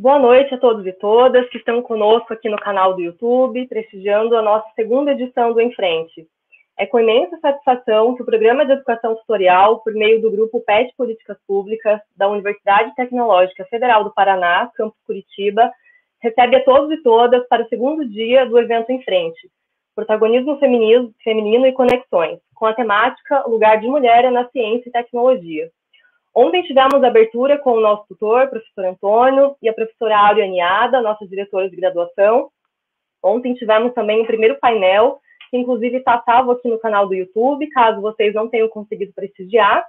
Boa noite a todos e todas que estão conosco aqui no canal do YouTube, prestigiando a nossa segunda edição do Em Frente. É com imensa satisfação que o Programa de Educação Tutorial, por meio do Grupo PET Políticas Públicas da Universidade Tecnológica Federal do Paraná, Campus Curitiba, recebe a todos e todas para o segundo dia do evento Em Frente, Protagonismo Feminino, feminino e Conexões, com a temática Lugar de Mulher na Ciência e Tecnologia. Ontem tivemos abertura com o nosso tutor, professor Antônio, e a professora Áurea Aniada, nossa diretora de graduação. Ontem tivemos também o primeiro painel, que inclusive está salvo aqui no canal do YouTube, caso vocês não tenham conseguido prestigiar.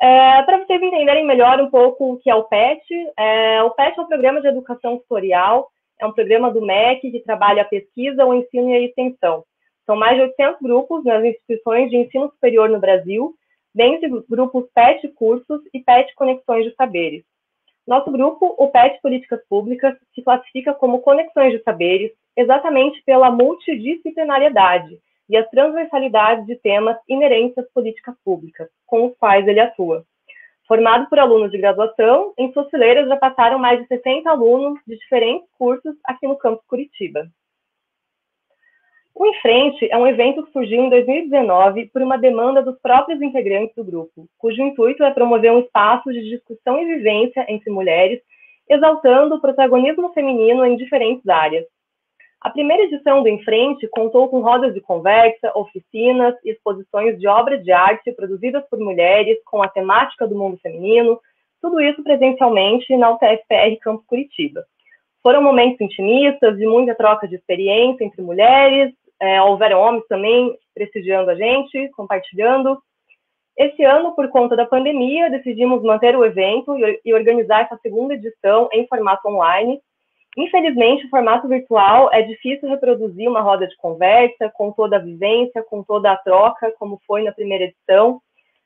É, Para vocês entenderem melhor um pouco o que é o PET, é, o PET é um programa de educação tutorial, é um programa do MEC que trabalha a pesquisa, o ensino e a extensão. São mais de 800 grupos nas instituições de ensino superior no Brasil, dentre grupos PET Cursos e PET Conexões de Saberes. Nosso grupo, o PET Políticas Públicas, se classifica como Conexões de Saberes exatamente pela multidisciplinariedade e as transversalidades de temas inerentes às políticas públicas, com os quais ele atua. Formado por alunos de graduação, em suas fileiras já passaram mais de 60 alunos de diferentes cursos aqui no campus Curitiba. O Em Frente é um evento que surgiu em 2019 por uma demanda dos próprios integrantes do grupo, cujo intuito é promover um espaço de discussão e vivência entre mulheres, exaltando o protagonismo feminino em diferentes áreas. A primeira edição do Em Frente contou com rodas de conversa, oficinas e exposições de obras de arte produzidas por mulheres com a temática do mundo feminino, tudo isso presencialmente na UTFPR Campus Curitiba. Foram momentos intimistas, de muita troca de experiência entre mulheres, é, houveram homens também prestigiando a gente, compartilhando. Esse ano, por conta da pandemia, decidimos manter o evento e organizar essa segunda edição em formato online. Infelizmente, o formato virtual é difícil reproduzir uma roda de conversa com toda a vivência, com toda a troca, como foi na primeira edição.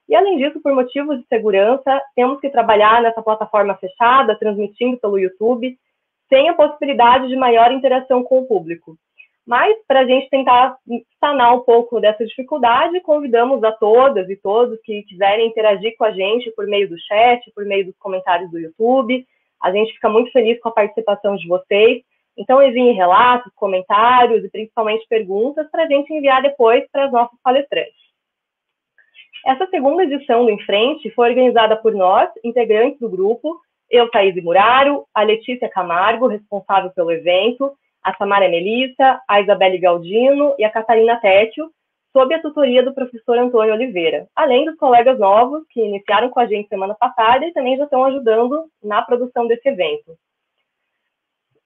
E, além disso, por motivos de segurança, temos que trabalhar nessa plataforma fechada, transmitindo pelo YouTube, sem a possibilidade de maior interação com o público. Mas, para a gente tentar sanar um pouco dessa dificuldade, convidamos a todas e todos que quiserem interagir com a gente por meio do chat, por meio dos comentários do YouTube. A gente fica muito feliz com a participação de vocês. Então, enviem relatos, comentários e principalmente perguntas para a gente enviar depois para as nossas palestrantes. Essa segunda edição do Em Frente foi organizada por nós, integrantes do grupo, eu, Thaís Muraro, a Letícia Camargo, responsável pelo evento, a Samara Melissa, a Isabelle Galdino e a Catarina Tétio, sob a tutoria do professor Antônio Oliveira, além dos colegas novos que iniciaram com a gente semana passada e também já estão ajudando na produção desse evento.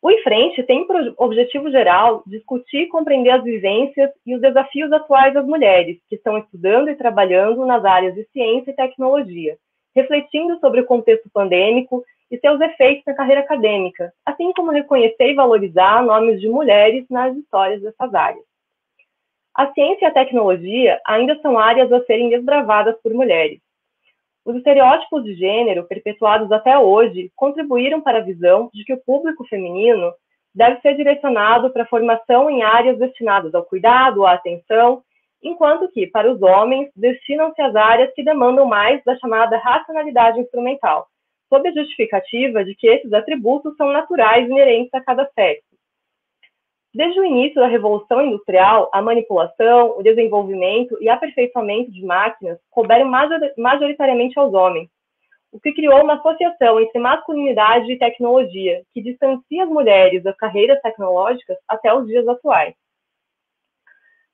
O Em Frente tem por objetivo geral discutir e compreender as vivências e os desafios atuais das mulheres que estão estudando e trabalhando nas áreas de ciência e tecnologia, refletindo sobre o contexto pandêmico e seus efeitos na carreira acadêmica, assim como reconhecer e valorizar nomes de mulheres nas histórias dessas áreas. A ciência e a tecnologia ainda são áreas a serem desbravadas por mulheres. Os estereótipos de gênero, perpetuados até hoje, contribuíram para a visão de que o público feminino deve ser direcionado para a formação em áreas destinadas ao cuidado, à atenção, enquanto que, para os homens, destinam-se às áreas que demandam mais da chamada racionalidade instrumental, sob a justificativa de que esses atributos são naturais inerentes a cada sexo. Desde o início da Revolução Industrial, a manipulação, o desenvolvimento e aperfeiçoamento de máquinas couberam majoritariamente aos homens, o que criou uma associação entre masculinidade e tecnologia, que distancia as mulheres das carreiras tecnológicas até os dias atuais.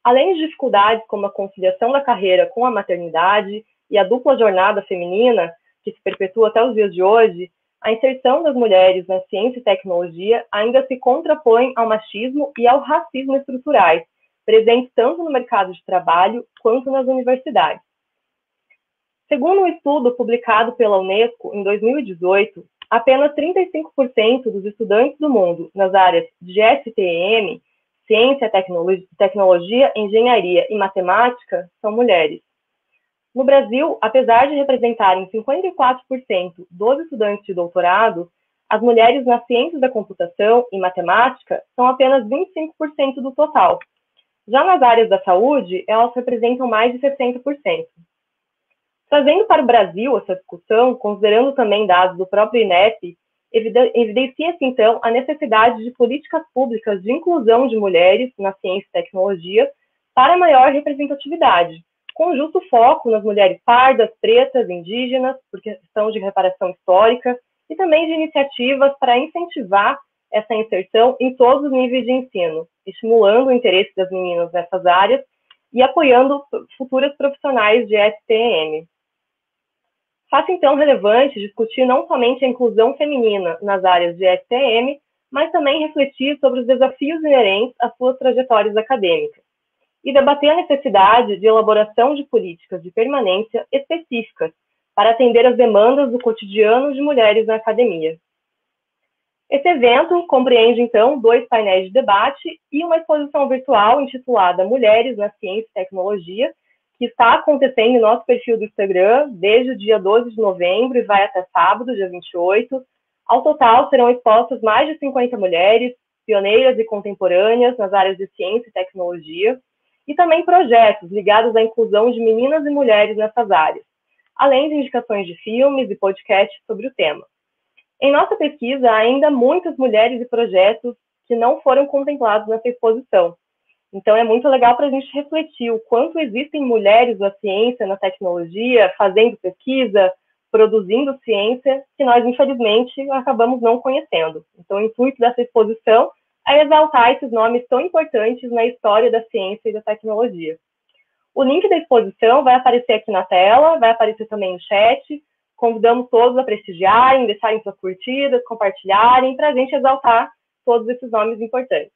Além de dificuldades como a conciliação da carreira com a maternidade e a dupla jornada feminina, que se perpetua até os dias de hoje, a inserção das mulheres na ciência e tecnologia ainda se contrapõe ao machismo e ao racismo estruturais, presentes tanto no mercado de trabalho quanto nas universidades. Segundo um estudo publicado pela Unesco em 2018, apenas 35% dos estudantes do mundo nas áreas de STEM, ciência, tecnologia, engenharia e matemática, são mulheres. No Brasil, apesar de representarem 54% dos estudantes de doutorado, as mulheres nas ciências da computação e matemática são apenas 25% do total. Já nas áreas da saúde, elas representam mais de 60%. Trazendo para o Brasil essa discussão, considerando também dados do próprio INEP, Evidencia-se, então, a necessidade de políticas públicas de inclusão de mulheres na ciência e tecnologia para maior representatividade, com justo foco nas mulheres pardas, pretas, indígenas, por questão de reparação histórica, e também de iniciativas para incentivar essa inserção em todos os níveis de ensino, estimulando o interesse das meninas nessas áreas e apoiando futuras profissionais de STM. Faça então relevante discutir não somente a inclusão feminina nas áreas de STM, mas também refletir sobre os desafios inerentes às suas trajetórias acadêmicas e debater a necessidade de elaboração de políticas de permanência específicas para atender às demandas do cotidiano de mulheres na academia. Esse evento compreende, então, dois painéis de debate e uma exposição virtual intitulada Mulheres na Ciência e Tecnologia, que está acontecendo no nosso perfil do Instagram desde o dia 12 de novembro e vai até sábado, dia 28. Ao total, serão expostas mais de 50 mulheres, pioneiras e contemporâneas nas áreas de ciência e tecnologia, e também projetos ligados à inclusão de meninas e mulheres nessas áreas, além de indicações de filmes e podcasts sobre o tema. Em nossa pesquisa, há ainda muitas mulheres e projetos que não foram contemplados nessa exposição. Então, é muito legal para a gente refletir o quanto existem mulheres na ciência, na tecnologia, fazendo pesquisa, produzindo ciência, que nós, infelizmente, acabamos não conhecendo. Então, o intuito dessa exposição é exaltar esses nomes tão importantes na história da ciência e da tecnologia. O link da exposição vai aparecer aqui na tela, vai aparecer também no chat, Convidamos todos a prestigiarem, deixarem suas curtidas, compartilharem, para a gente exaltar todos esses nomes importantes.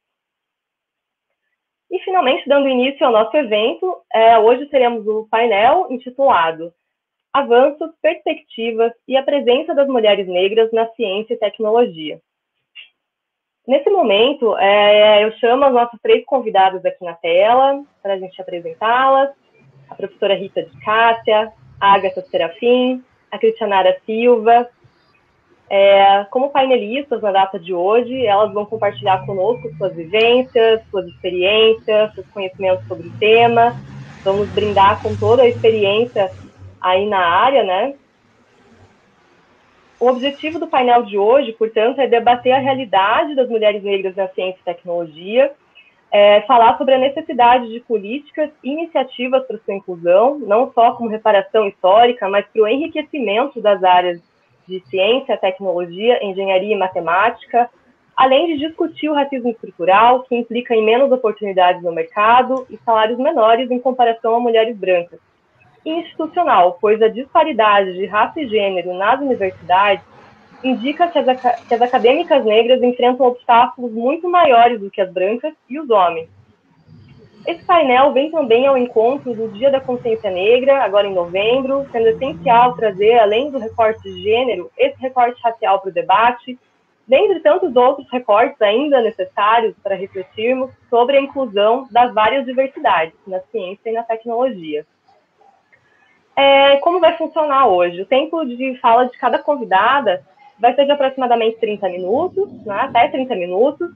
E, finalmente, dando início ao nosso evento, é, hoje teremos o um painel intitulado Avanços, Perspectivas e a Presença das Mulheres Negras na Ciência e Tecnologia. Nesse momento, é, eu chamo as nossas três convidadas aqui na tela, para a gente apresentá-las. A professora Rita de Cássia, a Agatha Serafim a Cristianara Silva. É, como painelistas na data de hoje, elas vão compartilhar conosco suas vivências, suas experiências, seus conhecimentos sobre o tema. Vamos brindar com toda a experiência aí na área, né? O objetivo do painel de hoje, portanto, é debater a realidade das mulheres negras na ciência e tecnologia, é, falar sobre a necessidade de políticas e iniciativas para sua inclusão, não só como reparação histórica, mas para o enriquecimento das áreas de ciência, tecnologia, engenharia e matemática, além de discutir o racismo estrutural, que implica em menos oportunidades no mercado e salários menores em comparação a mulheres brancas. Institucional, pois a disparidade de raça e gênero nas universidades indica que as, que as acadêmicas negras enfrentam obstáculos muito maiores do que as brancas e os homens. Esse painel vem também ao encontro do Dia da Consciência Negra, agora em novembro, sendo essencial trazer, além do recorte de gênero, esse recorte racial para o debate, dentre tantos outros recortes ainda necessários para refletirmos sobre a inclusão das várias diversidades na ciência e na tecnologia. É, como vai funcionar hoje? O tempo de fala de cada convidada vai ser de aproximadamente 30 minutos, né, até 30 minutos.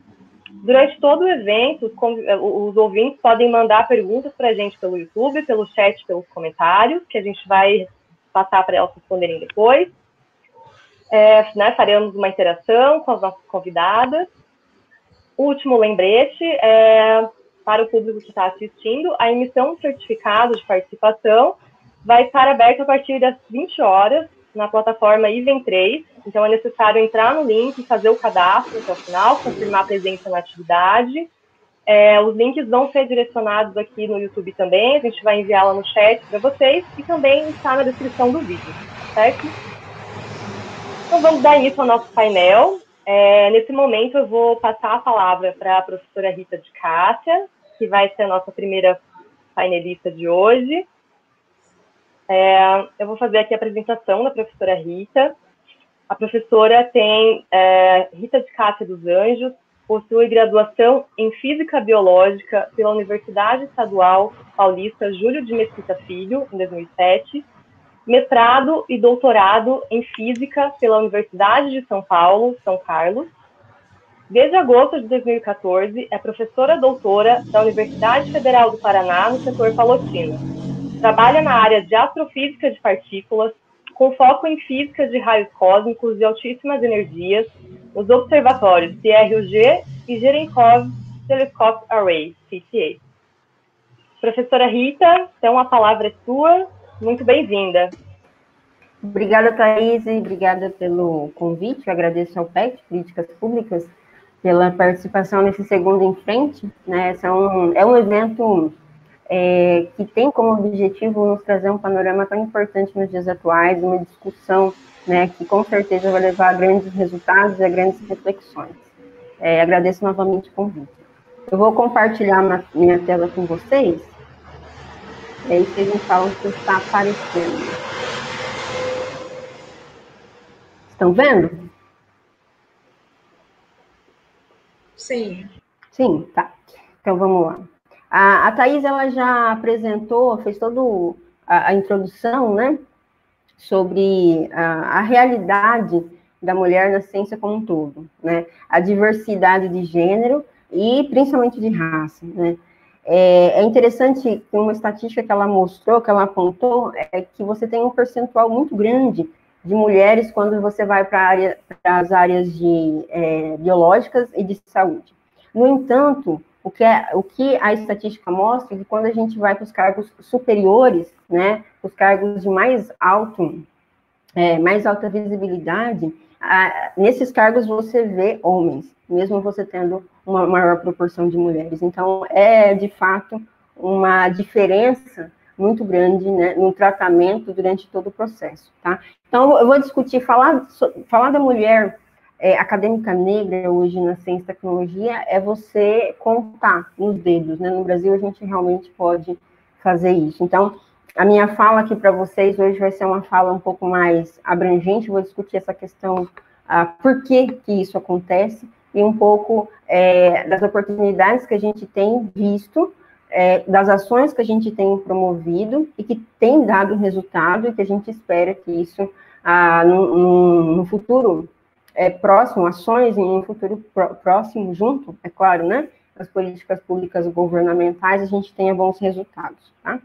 Durante todo o evento, os, ouvintes podem mandar perguntas para a gente pelo YouTube, pelo chat, pelos comentários, que a gente vai passar para elas responderem depois. É, né, faremos uma interação com as nossas convidadas. Último lembrete é, para o público que está assistindo, a emissão do certificado de participação vai estar aberta a partir das 20 horas na plataforma Iven3. Então, é necessário entrar no link, fazer o cadastro até o final, confirmar a presença na atividade. É, os links vão ser direcionados aqui no YouTube também, a gente vai enviá-la no chat para vocês e também está na descrição do vídeo, certo? Então, vamos dar início ao nosso painel. É, nesse momento, eu vou passar a palavra para a professora Rita de Cássia, que vai ser a nossa primeira painelista de hoje. É, eu vou fazer aqui a apresentação da professora Rita. A professora tem é, Rita de Cássia dos Anjos, possui graduação em Física Biológica pela Universidade Estadual Paulista Júlio de Mesquita Filho, em 2007, mestrado e doutorado em Física pela Universidade de São Paulo, São Carlos. Desde agosto de 2014, é professora doutora da Universidade Federal do Paraná, no setor Palotina Trabalha na área de astrofísica de partículas, com foco em física de raios cósmicos de altíssimas energias nos observatórios CRUG e Gerenkov Telescope Array, CTA. Professora Rita, então a palavra é sua. Muito bem-vinda. Obrigada, Thaís, e obrigada pelo convite. Eu agradeço ao PET, Políticas Públicas, pela participação nesse segundo em frente. Né? São, é um evento é, que tem como objetivo nos trazer um panorama tão importante nos dias atuais, uma discussão né, que com certeza vai levar a grandes resultados e a grandes reflexões. É, agradeço novamente o convite. Eu vou compartilhar minha tela com vocês, e aí vocês me falam se está aparecendo. Estão vendo? Sim. Sim, tá. Então vamos lá. A, a Thais, ela já apresentou, fez toda a, a introdução, né, sobre a, a, realidade da mulher na ciência como um todo, né, a diversidade de gênero e principalmente de raça, né. É, é interessante que uma estatística que ela mostrou, que ela apontou, é que você tem um percentual muito grande de mulheres quando você vai para área, as áreas de é, biológicas e de saúde. No entanto, o que, é, o que a estatística mostra é que quando a gente vai para os cargos superiores, né, os cargos de mais alto, é, mais alta visibilidade, a, nesses cargos você vê homens, mesmo você tendo uma maior proporção de mulheres. Então, é de fato uma diferença muito grande né, no tratamento durante todo o processo, tá? Então, eu vou discutir, falar, falar da mulher é, acadêmica negra hoje na ciência e tecnologia é você contar nos dedos, né? No Brasil a gente realmente pode fazer isso. Então, a minha fala aqui para vocês hoje vai ser uma fala um pouco mais abrangente, vou discutir essa questão, ah, por que que isso acontece, e um pouco é, das oportunidades que a gente tem visto, é, das ações que a gente tem promovido e que tem dado resultado e que a gente espera que isso, ah, no, no, no futuro, é, próximo, ações em um futuro próximo, junto, é claro, né? As políticas públicas governamentais, a gente tenha bons resultados, tá?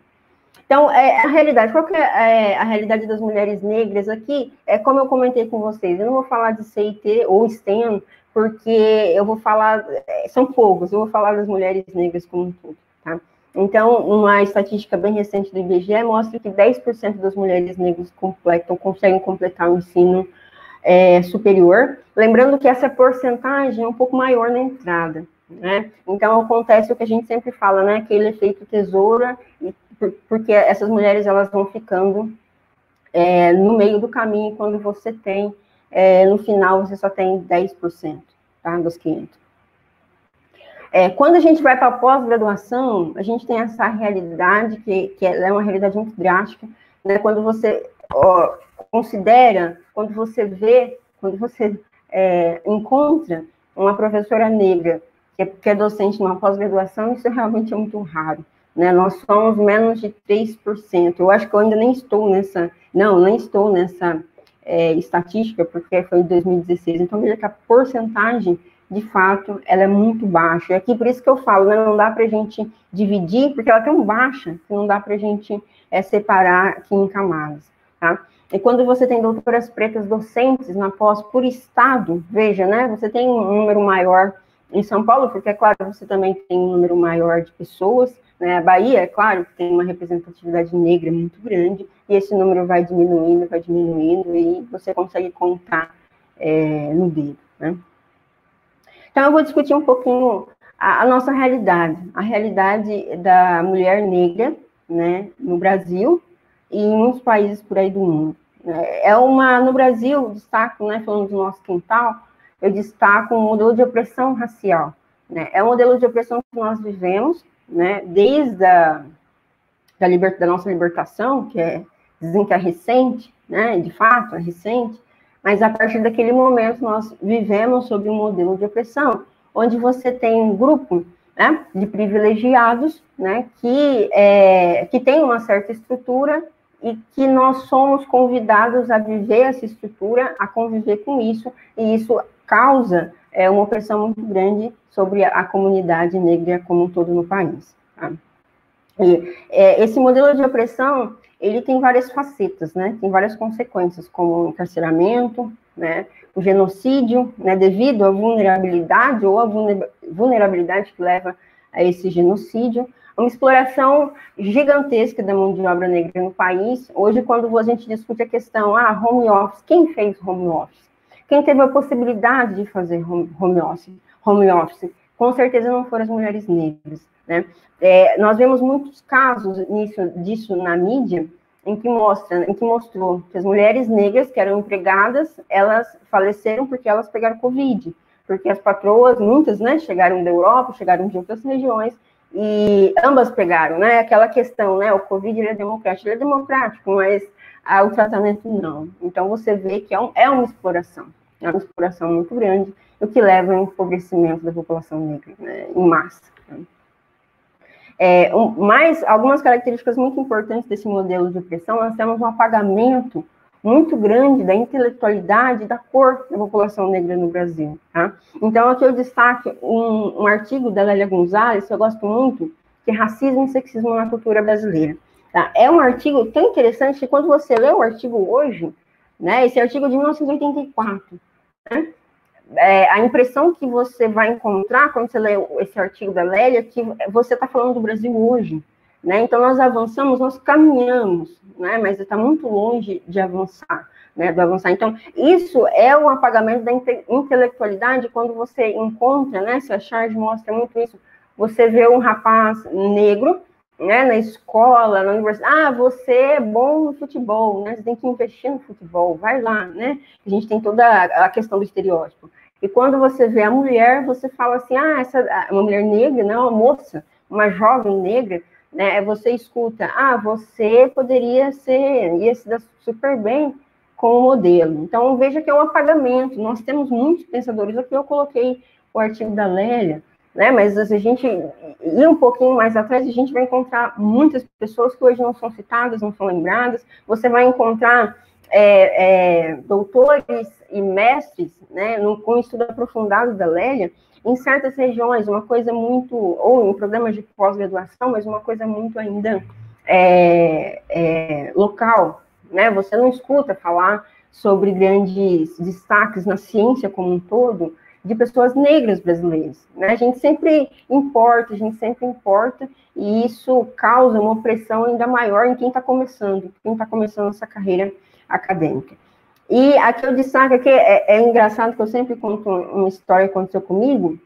Então, é, a realidade, qual que é, é a realidade das mulheres negras aqui? É como eu comentei com vocês, eu não vou falar de CIT ou STEM, porque eu vou falar, é, são poucos, eu vou falar das mulheres negras como um todo, tá? Então, uma estatística bem recente do IBGE mostra que 10% das mulheres negras completam, conseguem completar o ensino é, superior. Lembrando que essa porcentagem é um pouco maior na entrada, né? Então acontece o que a gente sempre fala, né? Aquele efeito tesoura, porque essas mulheres elas vão ficando é, no meio do caminho quando você tem, é, no final você só tem 10%, tá? Dos 500. É, quando a gente vai para a pós-graduação, a gente tem essa realidade, que, que é uma realidade muito drástica, né? Quando você ó, considera, quando você vê, quando você é, encontra uma professora negra que é, que é docente numa pós-graduação, isso realmente é muito raro. Né? Nós somos menos de 3%. Eu acho que eu ainda nem estou nessa, não, nem estou nessa é, estatística, porque foi em 2016. Então, veja que a porcentagem, de fato, ela é muito baixa. E aqui, por isso que eu falo, né, não dá para a gente dividir, porque ela é tão baixa que não dá para a gente é, separar aqui em camadas, tá? E quando você tem doutoras pretas docentes na pós por estado, veja, né? Você tem um número maior em São Paulo, porque é claro, você também tem um número maior de pessoas, né? A Bahia, é claro, tem uma representatividade negra muito grande, e esse número vai diminuindo, vai diminuindo, e você consegue contar é, no dedo, né? Então, eu vou discutir um pouquinho a, a nossa realidade, a realidade da mulher negra, né, no Brasil, em muitos países por aí do mundo. É uma, no Brasil, destaco, né, falando do nosso quintal, eu destaco um modelo de opressão racial. Né? É um modelo de opressão que nós vivemos, né, desde a da, liber, da nossa libertação, que é, dizem que é recente, né, de fato, é recente, mas a partir daquele momento nós vivemos sob um modelo de opressão, onde você tem um grupo né, de privilegiados, né, que, é, que tem uma certa estrutura e que nós somos convidados a viver essa estrutura, a conviver com isso, e isso causa é, uma opressão muito grande sobre a, comunidade negra como um todo no país. Tá? E, é, esse modelo de opressão, ele tem várias facetas, né? Tem várias consequências, como o encarceramento, né? O genocídio, né? Devido à vulnerabilidade ou à vulnerabilidade que leva a esse genocídio, uma exploração gigantesca da mão de obra negra no país. Hoje, quando a gente discute a questão, ah, home office, quem fez home office? Quem teve a possibilidade de fazer home office? Home office? Com certeza não foram as mulheres negras, né? É, nós vemos muitos casos nisso, disso na mídia, em que mostra, em que mostrou que as mulheres negras que eram empregadas, elas faleceram porque elas pegaram Covid, porque as patroas, muitas, né, chegaram da Europa, chegaram de outras regiões, e ambas pegaram, né? Aquela questão, né? O Covid ele é democrático, ele é democrático, mas ah, o tratamento não. Então você vê que é, um, é uma exploração, é uma exploração muito grande, o que leva ao empobrecimento da população negra, né, em massa. Né? É, um, mais algumas características muito importantes desse modelo de opressão, nós temos um apagamento muito grande da intelectualidade da cor da população negra no Brasil. Tá? Então, aqui eu destaco um, um artigo da Lélia Gonzalez, que eu gosto muito, que é Racismo e Sexismo na Cultura Brasileira. Tá? É um artigo tão interessante que quando você lê o artigo hoje, né, esse artigo é de 1984, né, é, a impressão que você vai encontrar quando você lê esse artigo da Lélia é que você está falando do Brasil hoje. Né? Então, nós avançamos, nós caminhamos, né? mas está muito longe de avançar. Né, avançar. Então, isso é um apagamento da inte intelectualidade quando você encontra, né, se a charge mostra muito isso, você vê um rapaz negro, né, na escola, na universidade, ah, você é bom no futebol, né, você tem que investir no futebol, vai lá, né, a gente tem toda a questão do estereótipo. E quando você vê a mulher, você fala assim, ah, essa, uma mulher negra, não, uma moça, uma jovem negra, né? Você escuta, ah, você poderia ser, ia se dar super bem com o modelo. Então, veja que é um apagamento. Nós temos muitos pensadores, aqui eu coloquei o artigo da Lélia, né? Mas se a gente ir um pouquinho mais atrás, a gente vai encontrar muitas pessoas que hoje não são citadas, não são lembradas. Você vai encontrar é, é, doutores e mestres, né, no, com estudo aprofundado da Lélia, em certas regiões, uma coisa muito, ou em programas de pós-graduação, mas uma coisa muito ainda é, é, local, né? Você não escuta falar sobre grandes destaques na ciência como um todo de pessoas negras brasileiras, né? A gente sempre importa, a gente sempre importa, e isso causa uma opressão ainda maior em quem está começando, quem está começando essa carreira acadêmica. E aqui eu destaco que é, é, engraçado que eu sempre conto uma história que aconteceu comigo.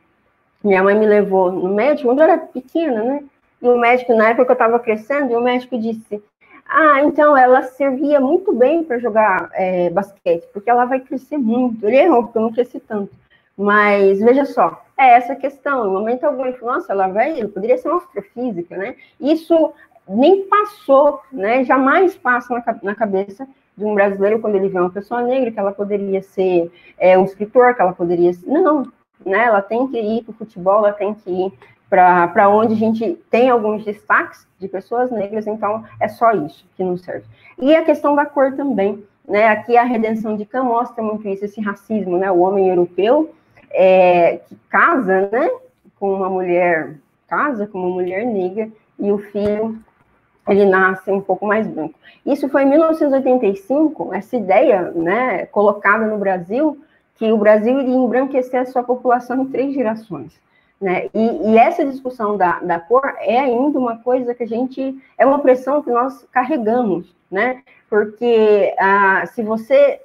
Minha mãe me levou no médico quando eu era pequena, né? E o médico, na época que eu estava crescendo, e o médico disse: Ah, então ela servia muito bem para jogar é, basquete, porque ela vai crescer muito. Ele errou, porque eu não cresci tanto. Mas veja só, é essa questão. No momento algum, ele falou: Nossa, ela vai, poderia ser uma astrofísica, né? Isso nem passou, né? Jamais passa na, na cabeça de um brasileiro quando ele vê uma pessoa negra, que ela poderia ser é, um escritor, que ela poderia ser... Não, né? Ela tem que ir para o futebol, ela tem que ir para onde a gente tem alguns destaques de pessoas negras, então é só isso que não serve. E a questão da cor também, né? Aqui a redenção de Kant mostra muito isso, esse racismo, né? O homem europeu é, que casa, né? Com uma mulher, casa com uma mulher negra, e o filho ele nasce um pouco mais branco. Isso foi em 1985, essa ideia, né, colocada no Brasil, que o Brasil iria embranquecer a sua população em três gerações. Né? E, e, essa discussão da, da cor é ainda uma coisa que a gente, é uma pressão que nós carregamos, né? Porque ah, se você,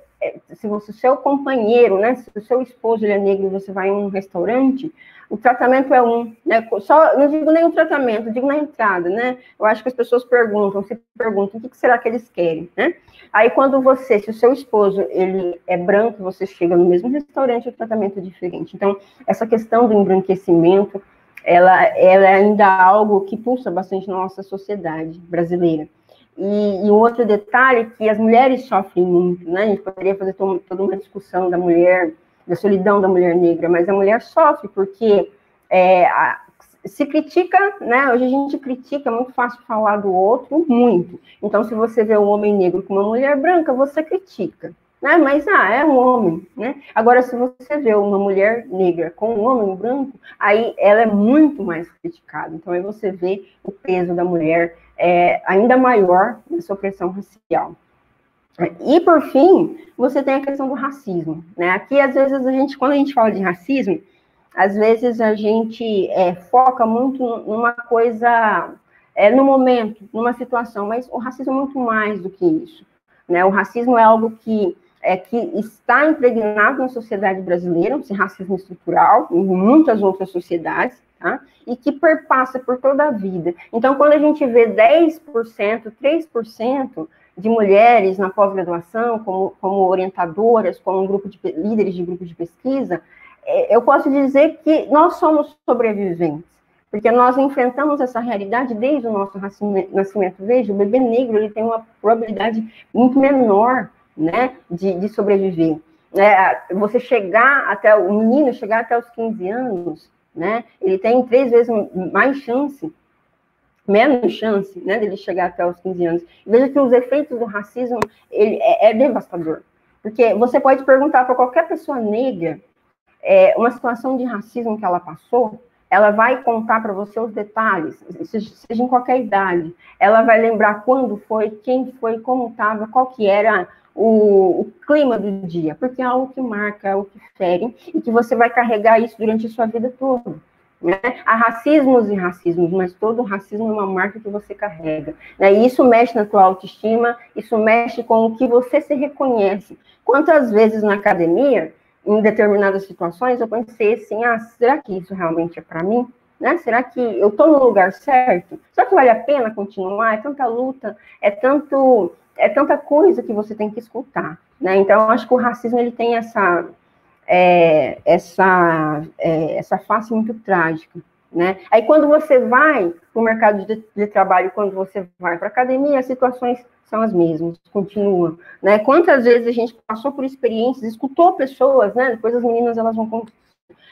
se você, seu companheiro, né, se o seu esposo ele é negro e você vai em um restaurante, o tratamento é um, né? Só, não digo nem o tratamento, digo na entrada, né? Eu acho que as pessoas perguntam, se perguntam, o que será que eles querem, né? Aí quando você, se o seu esposo, ele é branco, você chega no mesmo restaurante, o tratamento é diferente. Então, essa questão do embranquecimento, ela, ela é ainda algo que pulsa bastante na nossa sociedade brasileira. E, e um outro detalhe que as mulheres sofrem muito, né? A gente poderia fazer toda uma discussão da mulher da solidão da mulher negra, mas a mulher sofre porque é, a, se critica, né? Hoje a gente critica, é muito fácil falar do outro, muito. Então, se você vê um homem negro com uma mulher branca, você critica, né? Mas, ah, é um homem, né? Agora, se você vê uma mulher negra com um homem branco, aí ela é muito mais criticada. Então, aí você vê o peso da mulher é, ainda maior nessa opressão racial. E, por fim, você tem a questão do racismo. Né? Aqui, às vezes, a gente, quando a gente fala de racismo, às vezes a gente é, foca muito numa coisa, é, no momento, numa situação, mas o racismo é muito mais do que isso. Né? O racismo é algo que, é, que está impregnado na sociedade brasileira, esse racismo estrutural, em muitas outras sociedades, tá? e que perpassa por toda a vida. Então, quando a gente vê 10%, 3%, de mulheres na pós-graduação, como, como orientadoras, como um grupo de líderes de grupos de pesquisa, é, eu posso dizer que nós somos sobreviventes, porque nós enfrentamos essa realidade desde o nosso nascimento. Veja, o bebê negro ele tem uma probabilidade muito menor né, de, de sobreviver. É, você chegar até, o menino chegar até os 15 anos, né, ele tem três vezes mais chance menos chance né, dele chegar até os 15 anos. Veja que os efeitos do racismo ele é, é devastador. Porque você pode perguntar para qualquer pessoa negra é, uma situação de racismo que ela passou, ela vai contar para você os detalhes, seja, em qualquer idade. Ela vai lembrar quando foi, quem foi, como estava, qual que era o, o, clima do dia, porque é algo que marca, é algo que fere, e que você vai carregar isso durante a sua vida toda. Né? Há racismos e racismos, mas todo racismo é uma marca que você carrega. Né? E isso mexe na tua autoestima, isso mexe com o que você se reconhece. Quantas vezes na academia, em determinadas situações, eu pensei assim, ah, será que isso realmente é para mim? Né? Será que eu estou no lugar certo? Será que vale a pena continuar? É tanta luta, é tanto, é tanta coisa que você tem que escutar. Né? Então, acho que o racismo ele tem essa é, essa, é, essa face muito trágica. Né? Aí, quando você vai para o mercado de, de, trabalho, quando você vai para a academia, as situações são as mesmas, continuam. Né? Quantas vezes a gente passou por experiências, escutou pessoas, né? depois as meninas elas vão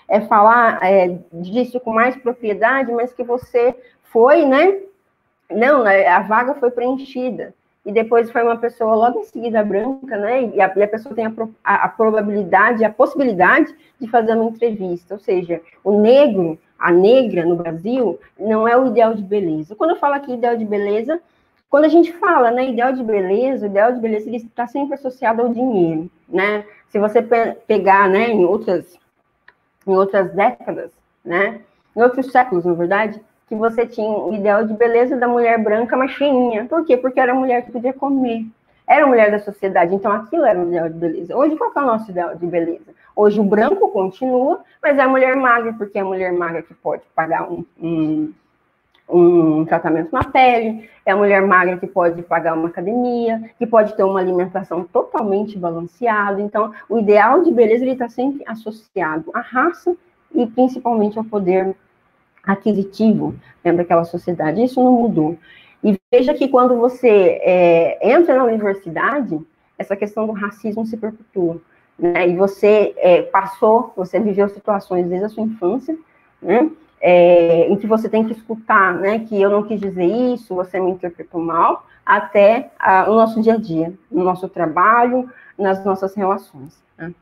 é, falar é, disso com mais propriedade, mas que você foi, né? Não, né, a vaga foi preenchida e depois foi uma pessoa logo em seguida branca, né? E a, e a pessoa tem a, a, a, probabilidade, a possibilidade de fazer uma entrevista. Ou seja, o negro, a negra no Brasil, não é o ideal de beleza. Quando eu falo aqui ideal de beleza, quando a gente fala, né, ideal de beleza, o ideal de beleza ele está sempre associado ao dinheiro, né? Se você pe pegar, né, em outras, em outras décadas, né, em outros séculos, na verdade, que você tinha o ideal de beleza da mulher branca mais cheinha. Por quê? Porque era mulher que podia comer. Era mulher da sociedade, então aquilo era o ideal de beleza. Hoje, qual é o nosso ideal de beleza? Hoje o branco continua, mas é a mulher magra, porque é a mulher magra que pode pagar um, um, um tratamento na pele, é a mulher magra que pode pagar uma academia, que pode ter uma alimentação totalmente balanceada. Então, o ideal de beleza ele está sempre associado à raça e principalmente ao poder aquisitivo dentro daquela sociedade. Isso não mudou. E veja que quando você é, entra na universidade, essa questão do racismo se perpetua. Né? E você é, passou, você viveu situações desde a sua infância, né? É, em que você tem que escutar, né, que eu não quis dizer isso, você me interpretou mal, até a, o nosso dia a dia, no nosso trabalho, nas nossas relações. Né?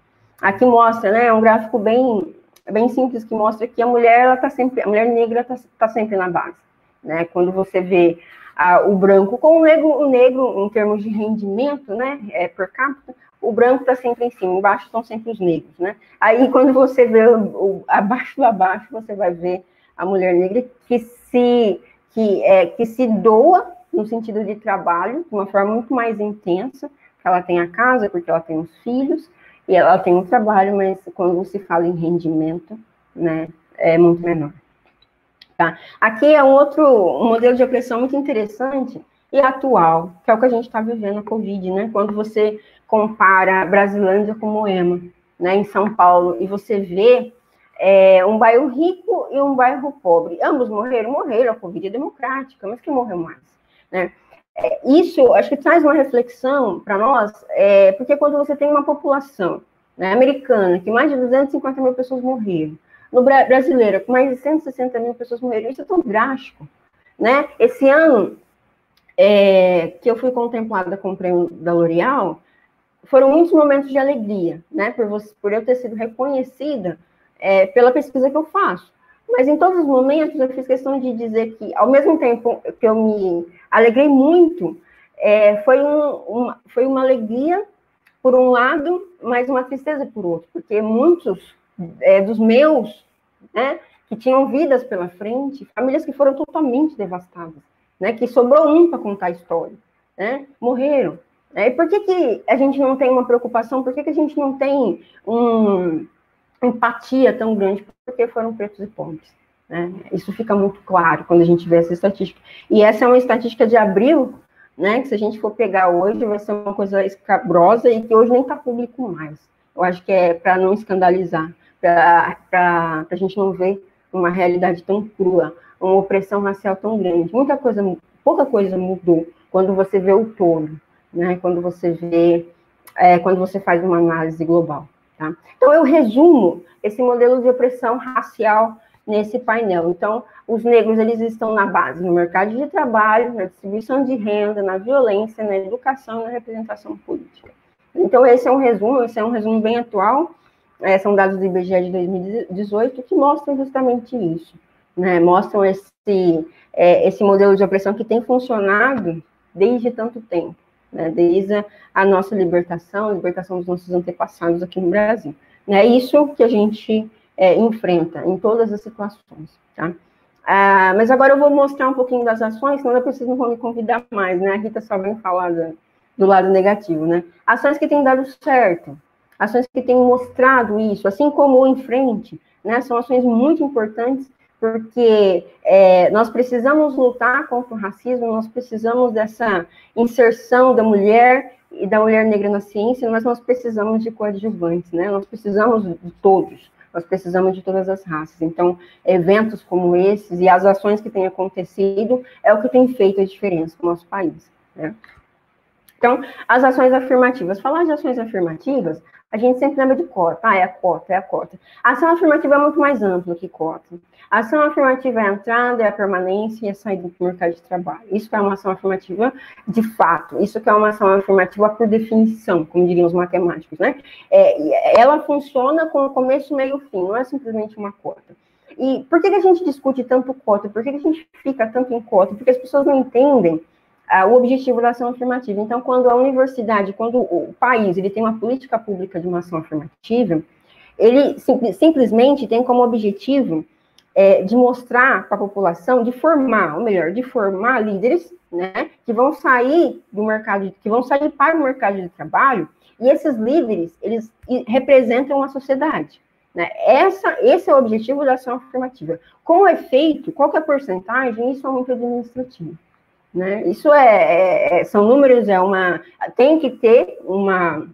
Aqui mostra, né, um gráfico bem bem simples que mostra que a mulher ela tá sempre, a mulher negra está tá sempre na base, né? Quando você vê o branco com o negro, o negro em termos de rendimento, né, é, per capita, o branco está sempre em cima, embaixo estão sempre os negros, né? Aí quando você vê o, o, abaixo do abaixo, você vai ver a mulher negra que se que é que se doa no sentido de trabalho de uma forma muito mais intensa, que ela tem a casa porque ela tem os filhos, e ela tem um trabalho, mas quando se fala em rendimento, né, é muito menor. Tá? Aqui é um outro modelo de opressão muito interessante e atual, que é o que a gente está vivendo a Covid, né? Quando você compara Brasilândia com Moema, né, em São Paulo, e você vê é, um bairro rico e um bairro pobre. Ambos morreram, morreram, a Covid é democrática, mas quem morreu mais? Né? É, isso, acho que traz uma reflexão para nós, é, porque quando você tem uma população né, americana, que mais de 250 mil pessoas morreram, no brasileiro, com mais de 160 mil pessoas morreram, isso é tão drástico. Né? Esse ano, é, que eu fui contemplada com o prêmio da L'Oréal, foram muitos momentos de alegria, né, por, você, por eu ter sido reconhecida é, pela pesquisa que eu faço. Mas em todos os momentos eu fiz questão de dizer que, ao mesmo tempo que eu me alegrei muito, é, foi, um, uma, foi uma alegria por um lado, mas uma tristeza por outro, porque muitos é, dos meus, né, que tinham vidas pela frente, famílias que foram totalmente devastadas, né, que sobrou um para contar a história, né, morreram. Né, e por que, que a gente não tem uma preocupação, por que, que a gente não tem um, empatia tão grande? Porque foram pretos e pobres. Né? Isso fica muito claro quando a gente vê essa estatística. E essa é uma estatística de abril, né, que se a gente for pegar hoje, vai ser uma coisa escabrosa e que hoje nem está público mais. Eu acho que é para não escandalizar, para a gente não ver uma realidade tão crua, uma opressão racial tão grande. Muita coisa, pouca coisa mudou quando você vê o todo, né? Quando você vê, é, quando você faz uma análise global. Tá? Então eu resumo esse modelo de opressão racial nesse painel. Então, os negros eles estão na base no mercado de trabalho, na distribuição de renda, na violência, na educação, na representação política. Então, esse é um resumo, esse é um resumo bem atual é, são dados do IBGE de 2018 que mostram justamente isso, né? Mostram esse, é, esse modelo de opressão que tem funcionado desde tanto tempo, né? Desde a, nossa libertação, a libertação dos nossos antepassados aqui no Brasil. É isso que a gente é, enfrenta em todas as situações, tá? Ah, mas agora eu vou mostrar um pouquinho das ações, senão vocês não vão me convidar mais, né? A Rita só vem falar do, do lado negativo, né? Ações que têm dado certo, ações que têm mostrado isso, assim como o Em Frente, né, são ações muito importantes, porque é, nós precisamos lutar contra o racismo, nós precisamos dessa inserção da mulher e da mulher negra na ciência, mas nós precisamos de coadjuvantes, né, nós precisamos de todos, nós precisamos de todas as raças. Então, eventos como esses e as ações que têm acontecido é o que tem feito a diferença no nosso país, né. Então, as ações afirmativas. Falar de ações afirmativas a gente sempre lembra de cota. Ah, é a cota, é a cota. A ação afirmativa é muito mais ampla que cota. A ação afirmativa é a entrada, é a permanência e a saída do mercado de trabalho. Isso é uma ação afirmativa de fato. Isso que é uma ação afirmativa por definição, como diriam os matemáticos, né? É, ela funciona com começo, meio e fim, não é simplesmente uma cota. E por que, que a gente discute tanto cota? Por que, que a gente fica tanto em cota? Porque as pessoas não entendem o objetivo da ação afirmativa. Então, quando a universidade, quando o país, ele tem uma política pública de uma ação afirmativa, ele sim, simplesmente tem como objetivo é, de mostrar para a população, de formar, ou melhor, de formar líderes, né, que vão sair do mercado, que vão sair para o mercado de trabalho, e esses líderes, eles representam a sociedade. Né? Essa, esse é o objetivo da ação afirmativa. Com efeito, qual é a porcentagem? Isso é muito administrativo. Né? Isso é, é, é, são números, é uma, tem que ter uma,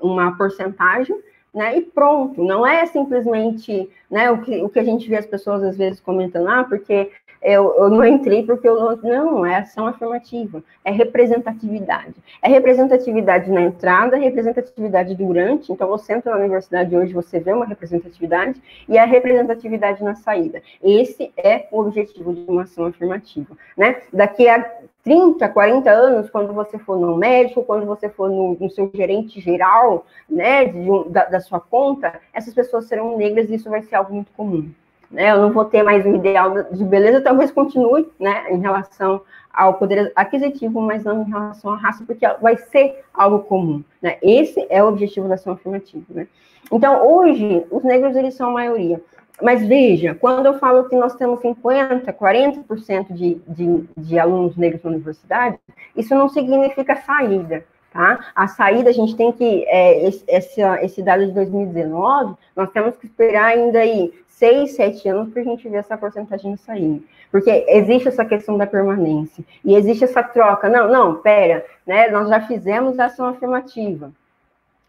uma porcentagem, né? E pronto, não é simplesmente, né? O que, o que a gente vê as pessoas às vezes comentando, ah, porque eu, eu não entrei porque eu não. Não, é ação afirmativa, é representatividade. É representatividade na entrada, representatividade durante. Então, você entra na universidade hoje, você vê uma representatividade, e a representatividade na saída. Esse é o objetivo de uma ação afirmativa. Né? Daqui a 30, 40 anos, quando você for no médico, quando você for no, no seu gerente geral, né, de, da, da sua conta, essas pessoas serão negras e isso vai ser algo muito comum né? Eu não vou ter mais um ideal de beleza, talvez continue, né, em relação ao poder aquisitivo, mas não em relação à raça, porque vai ser algo comum, né? Esse é o objetivo da ação afirmativa, né? Então, hoje, os negros, eles são a maioria. Mas veja, quando eu falo que nós temos 50%, 40% de, de, de alunos negros na universidade, isso não significa saída, tá? A saída, a gente tem que, é, esse, esse dado de 2019, nós temos que esperar ainda aí seis, sete anos para a gente ver essa porcentagem sair. Porque existe essa questão da permanência. E existe essa troca. Não, não, pera, né? Nós já fizemos ação afirmativa.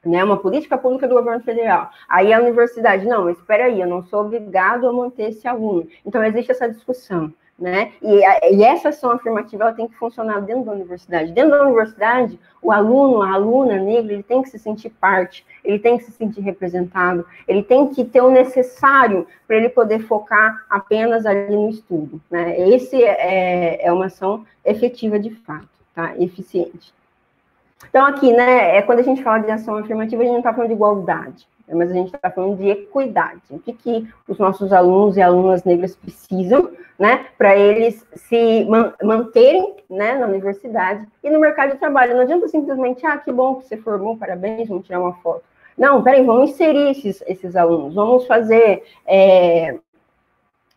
Né, uma política pública do governo federal. Aí a universidade, não, espera aí, eu não sou obrigado a manter esse aluno. Então, existe essa discussão né? E, e, essa ação afirmativa ela tem que funcionar dentro da universidade. Dentro da universidade, o aluno, a aluna negra, ele tem que se sentir parte, ele tem que se sentir representado, ele tem que ter o necessário para ele poder focar apenas ali no estudo, né? Esse é, é uma ação efetiva de fato, tá? Eficiente. Então, aqui, né, é, quando a gente fala de ação afirmativa, a gente não está falando de igualdade, mas a gente está falando de equidade. O que, que os nossos alunos e alunas negras precisam, né, para eles se man manterem, né, na universidade e no mercado de trabalho. Não adianta simplesmente, ah, que bom que você formou, parabéns, vamos tirar uma foto. Não, peraí, vamos inserir esses, esses alunos, vamos fazer, é,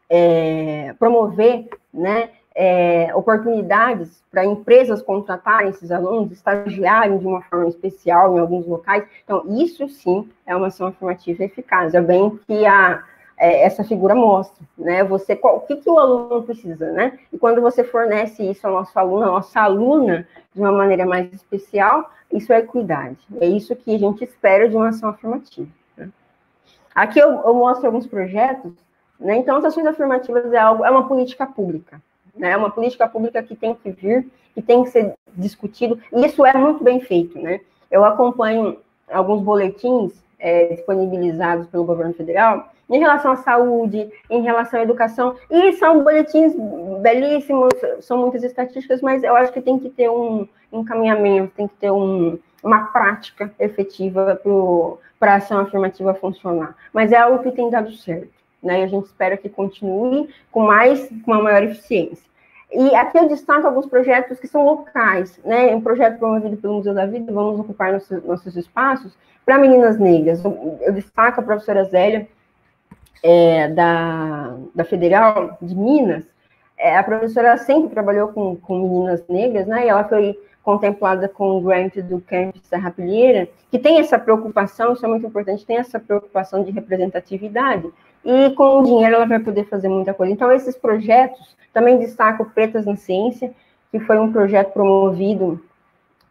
é, promover, né, é, oportunidades para empresas contratarem esses alunos, estagiarem de uma forma especial em alguns locais. Então, isso sim é uma ação afirmativa eficaz. É bem que a, é, essa figura mostra, né? Você, qual, o que, que o aluno precisa, né? E quando você fornece isso ao nosso aluno, à nossa aluna, de uma maneira mais especial, isso é equidade. É isso que a gente espera de uma ação afirmativa. Né? Aqui eu, eu mostro alguns projetos, né? Então, as ações afirmativas é algo, é uma política pública né? É uma política pública que tem que vir, que tem que ser discutido, e isso é muito bem feito, né? Eu acompanho alguns boletins é, disponibilizados pelo governo federal em relação à saúde, em relação à educação, e são boletins belíssimos, são muitas estatísticas, mas eu acho que tem que ter um encaminhamento, tem que ter um, uma prática efetiva para a ação afirmativa funcionar. Mas é algo que tem dado certo né? E a gente espera que continue com mais, com uma maior eficiência. E aqui eu destaco alguns projetos que são locais, né? Um projeto promovido pelo Museu da Vida, vamos ocupar nossos, nossos espaços para meninas negras. Eu destaco a professora Zélia, é, da, da Federal de Minas. É, a professora sempre trabalhou com, com meninas negras, né? E ela foi contemplada com o grant do Campus Serra Pilheira, que tem essa preocupação, isso é muito importante, tem essa preocupação de representatividade, e com o dinheiro ela vai poder fazer muita coisa. Então, esses projetos, também destaco Pretas na Ciência, que foi um projeto promovido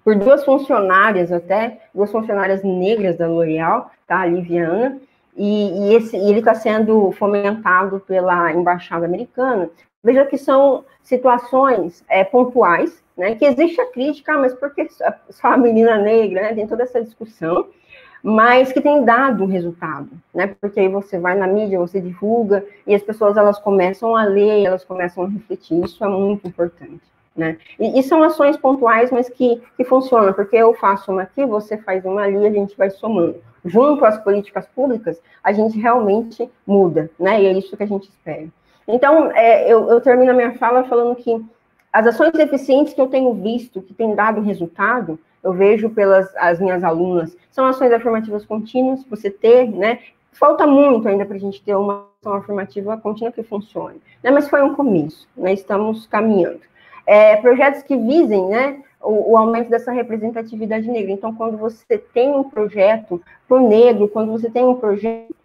por duas funcionárias até, duas funcionárias negras da L'Oréal, tá, a Liviana, e, e, esse, ele está sendo fomentado pela Embaixada Americana. Veja que são situações é, pontuais, né, que existe a crítica, mas porque só a menina negra, né, tem toda essa discussão, mas que tem dado resultado, né? Porque aí você vai na mídia, você divulga e as pessoas elas começam a ler, elas começam a refletir. Isso é muito importante, né? E, e são ações pontuais, mas que, que funcionam, porque eu faço uma aqui, você faz uma ali, a gente vai somando. Junto às políticas públicas, a gente realmente muda, né? E é isso que a gente espera. Então, é, eu, eu termino a minha fala falando que as ações eficientes que eu tenho visto, que têm dado resultado, eu vejo pelas as minhas alunas, são ações afirmativas contínuas, você ter, né? Falta muito ainda para a gente ter uma ação afirmativa contínua que funcione, né? Mas foi um começo, né? Estamos caminhando. É, projetos que visem, né? O, o, aumento dessa representatividade negra. Então, quando você tem um projeto para o negro, quando você tem um projeto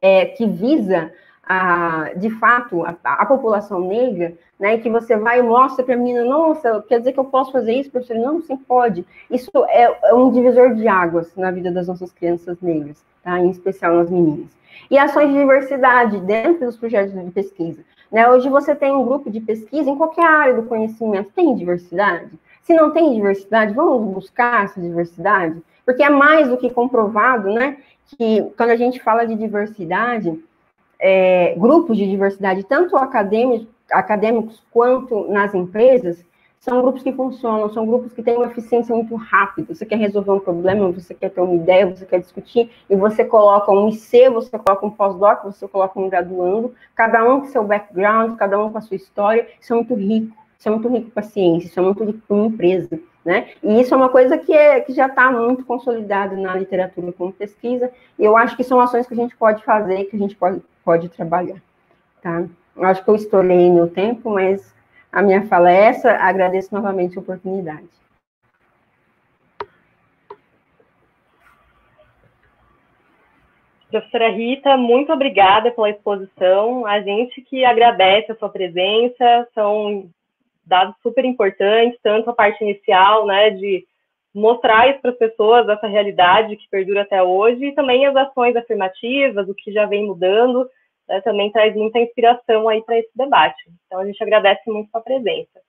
é, que visa de fato, a, a, população negra, né, que você vai e mostra para a menina, nossa, quer dizer que eu posso fazer isso, professor? Não, sim, pode. Isso é, é, um divisor de águas na vida das nossas crianças negras, tá? em especial nas meninas. E ações de diversidade dentro dos projetos de pesquisa. Né? Hoje você tem um grupo de pesquisa em qualquer área do conhecimento, tem diversidade? Se não tem diversidade, vamos buscar essa diversidade? Porque é mais do que comprovado, né, que quando a gente fala de diversidade, é, grupos de diversidade, tanto acadêmicos, acadêmicos quanto nas empresas, são grupos que funcionam, são grupos que têm uma eficiência muito rápida. Você quer resolver um problema, você quer ter uma ideia, você quer discutir, e você coloca um IC, você coloca um pós-doc, você coloca um graduando, cada um com seu background, cada um com a sua história, isso é muito rico, isso é muito rico para a ciência, isso é muito rico para uma empresa. Né? E isso é uma coisa que, é, que já está muito consolidada na literatura como pesquisa, e eu acho que são ações que a gente pode fazer, que a gente pode, pode trabalhar. Tá? Acho que eu estourei meu tempo, mas a minha fala é essa, agradeço novamente a oportunidade. Professora Rita, muito obrigada pela exposição. A gente que agradece a sua presença, são dados super importantes, tanto a parte inicial, né, de mostrar isso para as pessoas, essa realidade que perdura até hoje, e também as ações afirmativas, o que já vem mudando, né, também traz muita inspiração aí para esse debate. Então, a gente agradece muito a presença.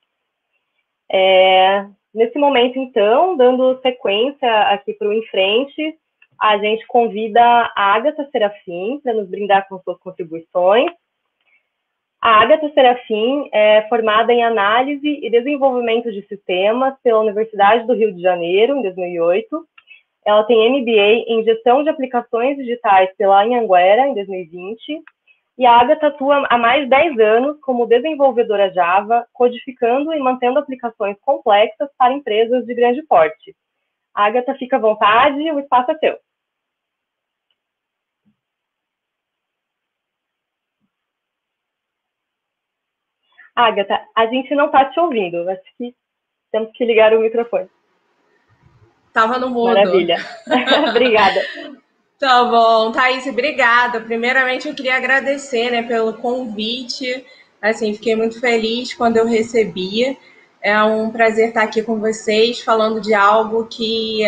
É, nesse momento, então, dando sequência aqui para o Em Frente, a gente convida a Agatha Serafim para nos brindar com suas contribuições. A Agatha Serafim é formada em Análise e Desenvolvimento de Sistemas pela Universidade do Rio de Janeiro, em 2008. Ela tem MBA em Gestão de Aplicações Digitais pela Anhanguera, em 2020. E a Agatha atua há mais de 10 anos como desenvolvedora Java, codificando e mantendo aplicações complexas para empresas de grande porte. Agatha, fica à vontade, o espaço é seu. Agatha, a gente não está te ouvindo. Acho que temos que ligar o microfone. Tava no mudo. Maravilha. obrigada. Tá bom, Thaís, obrigada. Primeiramente, eu queria agradecer né, pelo convite. Assim, fiquei muito feliz quando eu recebi. É um prazer estar aqui com vocês, falando de algo que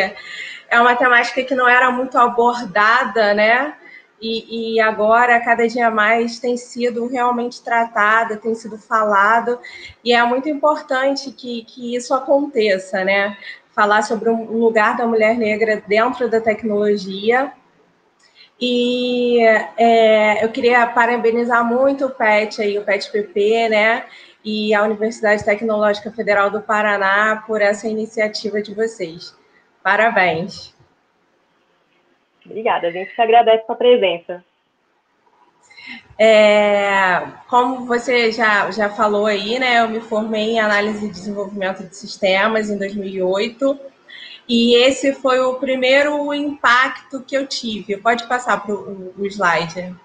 é uma temática que não era muito abordada, né? E, e, agora, cada dia mais, tem sido realmente tratada, tem sido falado, e é muito importante que, que isso aconteça, né? Falar sobre um lugar da mulher negra dentro da tecnologia. E é, eu queria parabenizar muito o PET aí, o PET-PP, né? E a Universidade Tecnológica Federal do Paraná por essa iniciativa de vocês. Parabéns. Obrigada, a gente te agradece a presença. É, como você já, já falou aí, né, eu me formei em análise e desenvolvimento de sistemas em 2008 e esse foi o primeiro impacto que eu tive. Pode passar para o, o slide.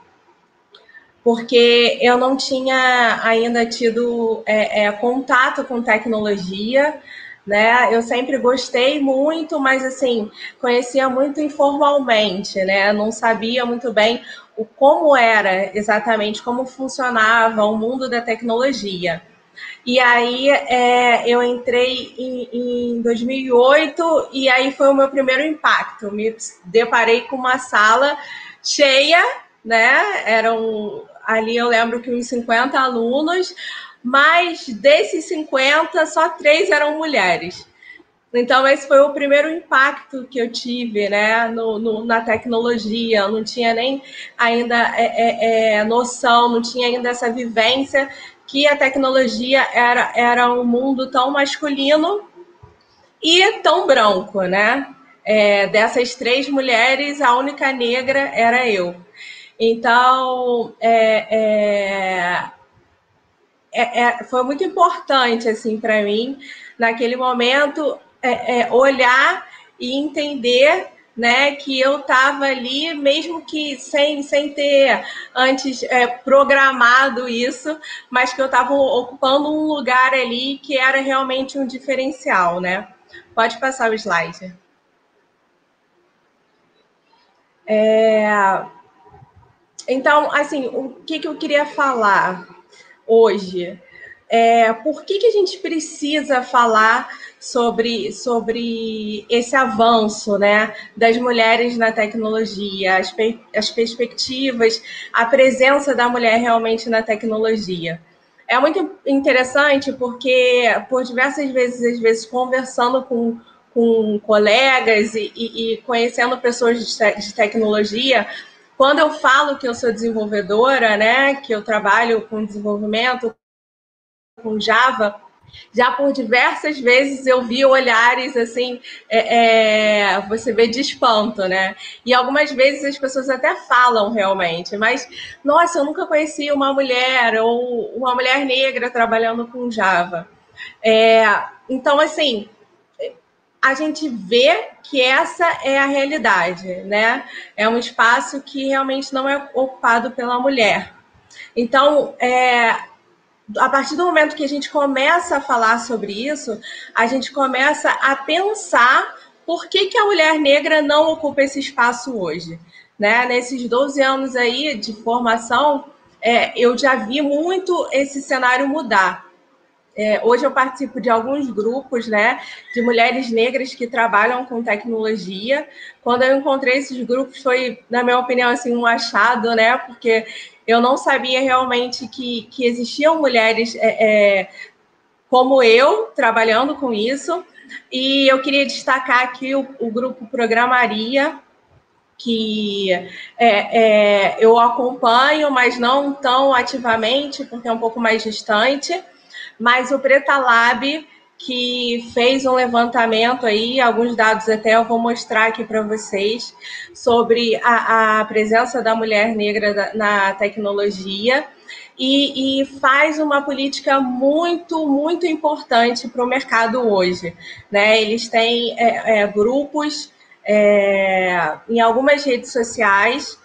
Porque eu não tinha ainda tido é, é, contato com tecnologia, né? Eu sempre gostei muito, mas assim, conhecia muito informalmente, né? Não sabia muito bem o como era exatamente, como funcionava o mundo da tecnologia. E aí é, eu entrei em, em 2008 e aí foi o meu primeiro impacto. Me deparei com uma sala cheia, né? Eram ali eu lembro que uns 50 alunos, mas desses 50, só três eram mulheres. Então, esse foi o primeiro impacto que eu tive né, no, no na tecnologia. Eu não tinha nem ainda é, é, é, noção, não tinha ainda essa vivência que a tecnologia era, era um mundo tão masculino e tão branco, né? É, dessas três mulheres, a única negra era eu. Então, é, é é, é, foi muito importante assim para mim naquele momento é, é, olhar e entender né, que eu estava ali, mesmo que sem, sem ter antes é, programado isso, mas que eu estava ocupando um lugar ali que era realmente um diferencial, né? Pode passar o slide. É... Então, assim, o que, que eu queria falar? Hoje. É, por que, que a gente precisa falar sobre, sobre esse avanço né, das mulheres na tecnologia, as, as perspectivas, a presença da mulher realmente na tecnologia? É muito interessante porque, por diversas vezes, às vezes, conversando com, com colegas e, e, e conhecendo pessoas de, te de tecnologia, quando eu falo que eu sou desenvolvedora, né, que eu trabalho com desenvolvimento, com Java, já por diversas vezes eu vi olhares assim, é, é, você vê de espanto, né? E algumas vezes as pessoas até falam realmente, mas nossa, eu nunca conheci uma mulher ou uma mulher negra trabalhando com Java. É, então, assim, a gente vê que essa é a realidade, né? É um espaço que realmente não é ocupado pela mulher. Então, é, a partir do momento que a gente começa a falar sobre isso, a gente começa a pensar por que, que a mulher negra não ocupa esse espaço hoje. Né? Nesses 12 anos aí de formação, é, eu já vi muito esse cenário mudar. É, hoje eu participo de alguns grupos, né, de mulheres negras que trabalham com tecnologia. Quando eu encontrei esses grupos, foi, na minha opinião, assim, um achado, né, porque eu não sabia realmente que, que existiam mulheres é, é, como eu trabalhando com isso. E eu queria destacar aqui o, o grupo Programaria, que é, é, eu acompanho, mas não tão ativamente, porque é um pouco mais distante mas o Preta Lab que fez um levantamento aí, alguns dados até eu vou mostrar aqui para vocês, sobre a, a, presença da mulher negra na tecnologia e, e faz uma política muito, muito importante para o mercado hoje. Né? Eles têm é, é, grupos é, em algumas redes sociais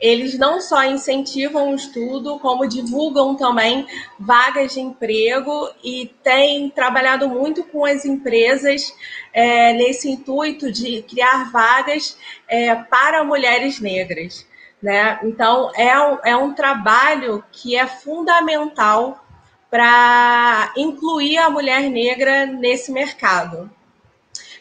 eles não só incentivam o estudo, como divulgam também vagas de emprego e têm trabalhado muito com as empresas é, nesse intuito de criar vagas é, para mulheres negras. Né? Então, é um, é um trabalho que é fundamental para incluir a mulher negra nesse mercado.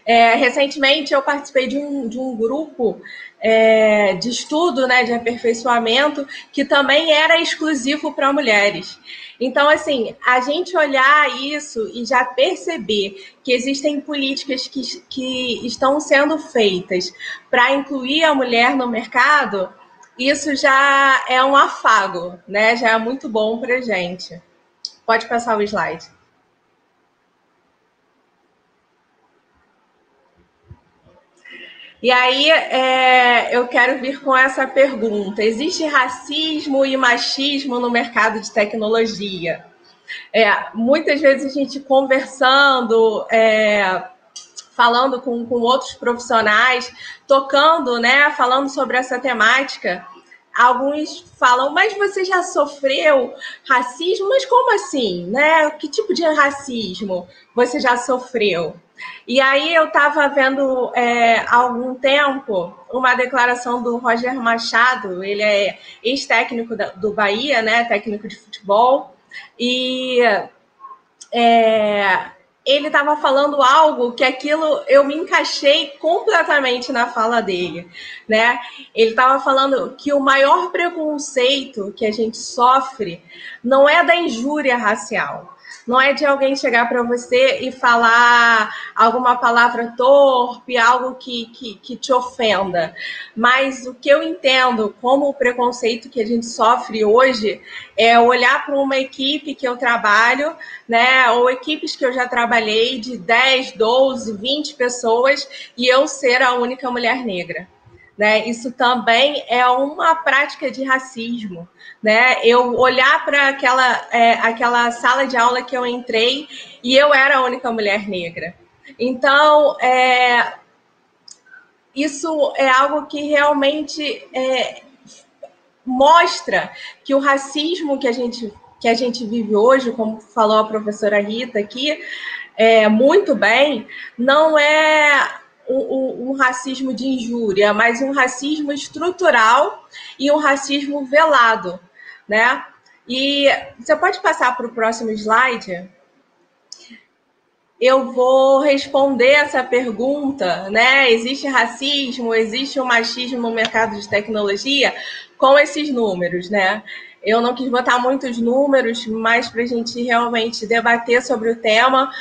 É, recentemente, eu participei de um, de um grupo é, de estudo, né, de aperfeiçoamento, que também era exclusivo para mulheres. Então, assim, a gente olhar isso e já perceber que existem políticas que, que estão sendo feitas para incluir a mulher no mercado, isso já é um afago, né? Já é muito bom para gente. Pode passar o slide. E aí é, eu quero vir com essa pergunta: existe racismo e machismo no mercado de tecnologia? É, muitas vezes a gente conversando, é, falando com, com outros profissionais, tocando, né, falando sobre essa temática, alguns falam, mas você já sofreu racismo? Mas como assim? Né? Que tipo de racismo você já sofreu? E aí eu estava vendo é, há algum tempo uma declaração do Roger Machado, ele é ex-técnico do Bahia, né, técnico de futebol, e é, ele estava falando algo que aquilo eu me encaixei completamente na fala dele, né? Ele estava falando que o maior preconceito que a gente sofre não é da injúria racial, não é de alguém chegar para você e falar alguma palavra torpe, algo que, que, que te ofenda. Mas o que eu entendo como o preconceito que a gente sofre hoje é olhar para uma equipe que eu trabalho, né, ou equipes que eu já trabalhei de 10, 12, 20 pessoas e eu ser a única mulher negra. Né? Isso também é uma prática de racismo. Né? Eu olhar para aquela, é, aquela sala de aula que eu entrei e eu era a única mulher negra. Então, é, isso é algo que realmente é, mostra que o racismo que a gente que a gente vive hoje, como falou a professora Rita aqui, é, muito bem, não é um, um, racismo de injúria, mas um racismo estrutural e um racismo velado, né? E você pode passar para o próximo slide? Eu vou responder essa pergunta, né? Existe racismo, existe um machismo no mercado de tecnologia com esses números, né? Eu não quis botar muitos números, mas para a gente realmente debater sobre o tema,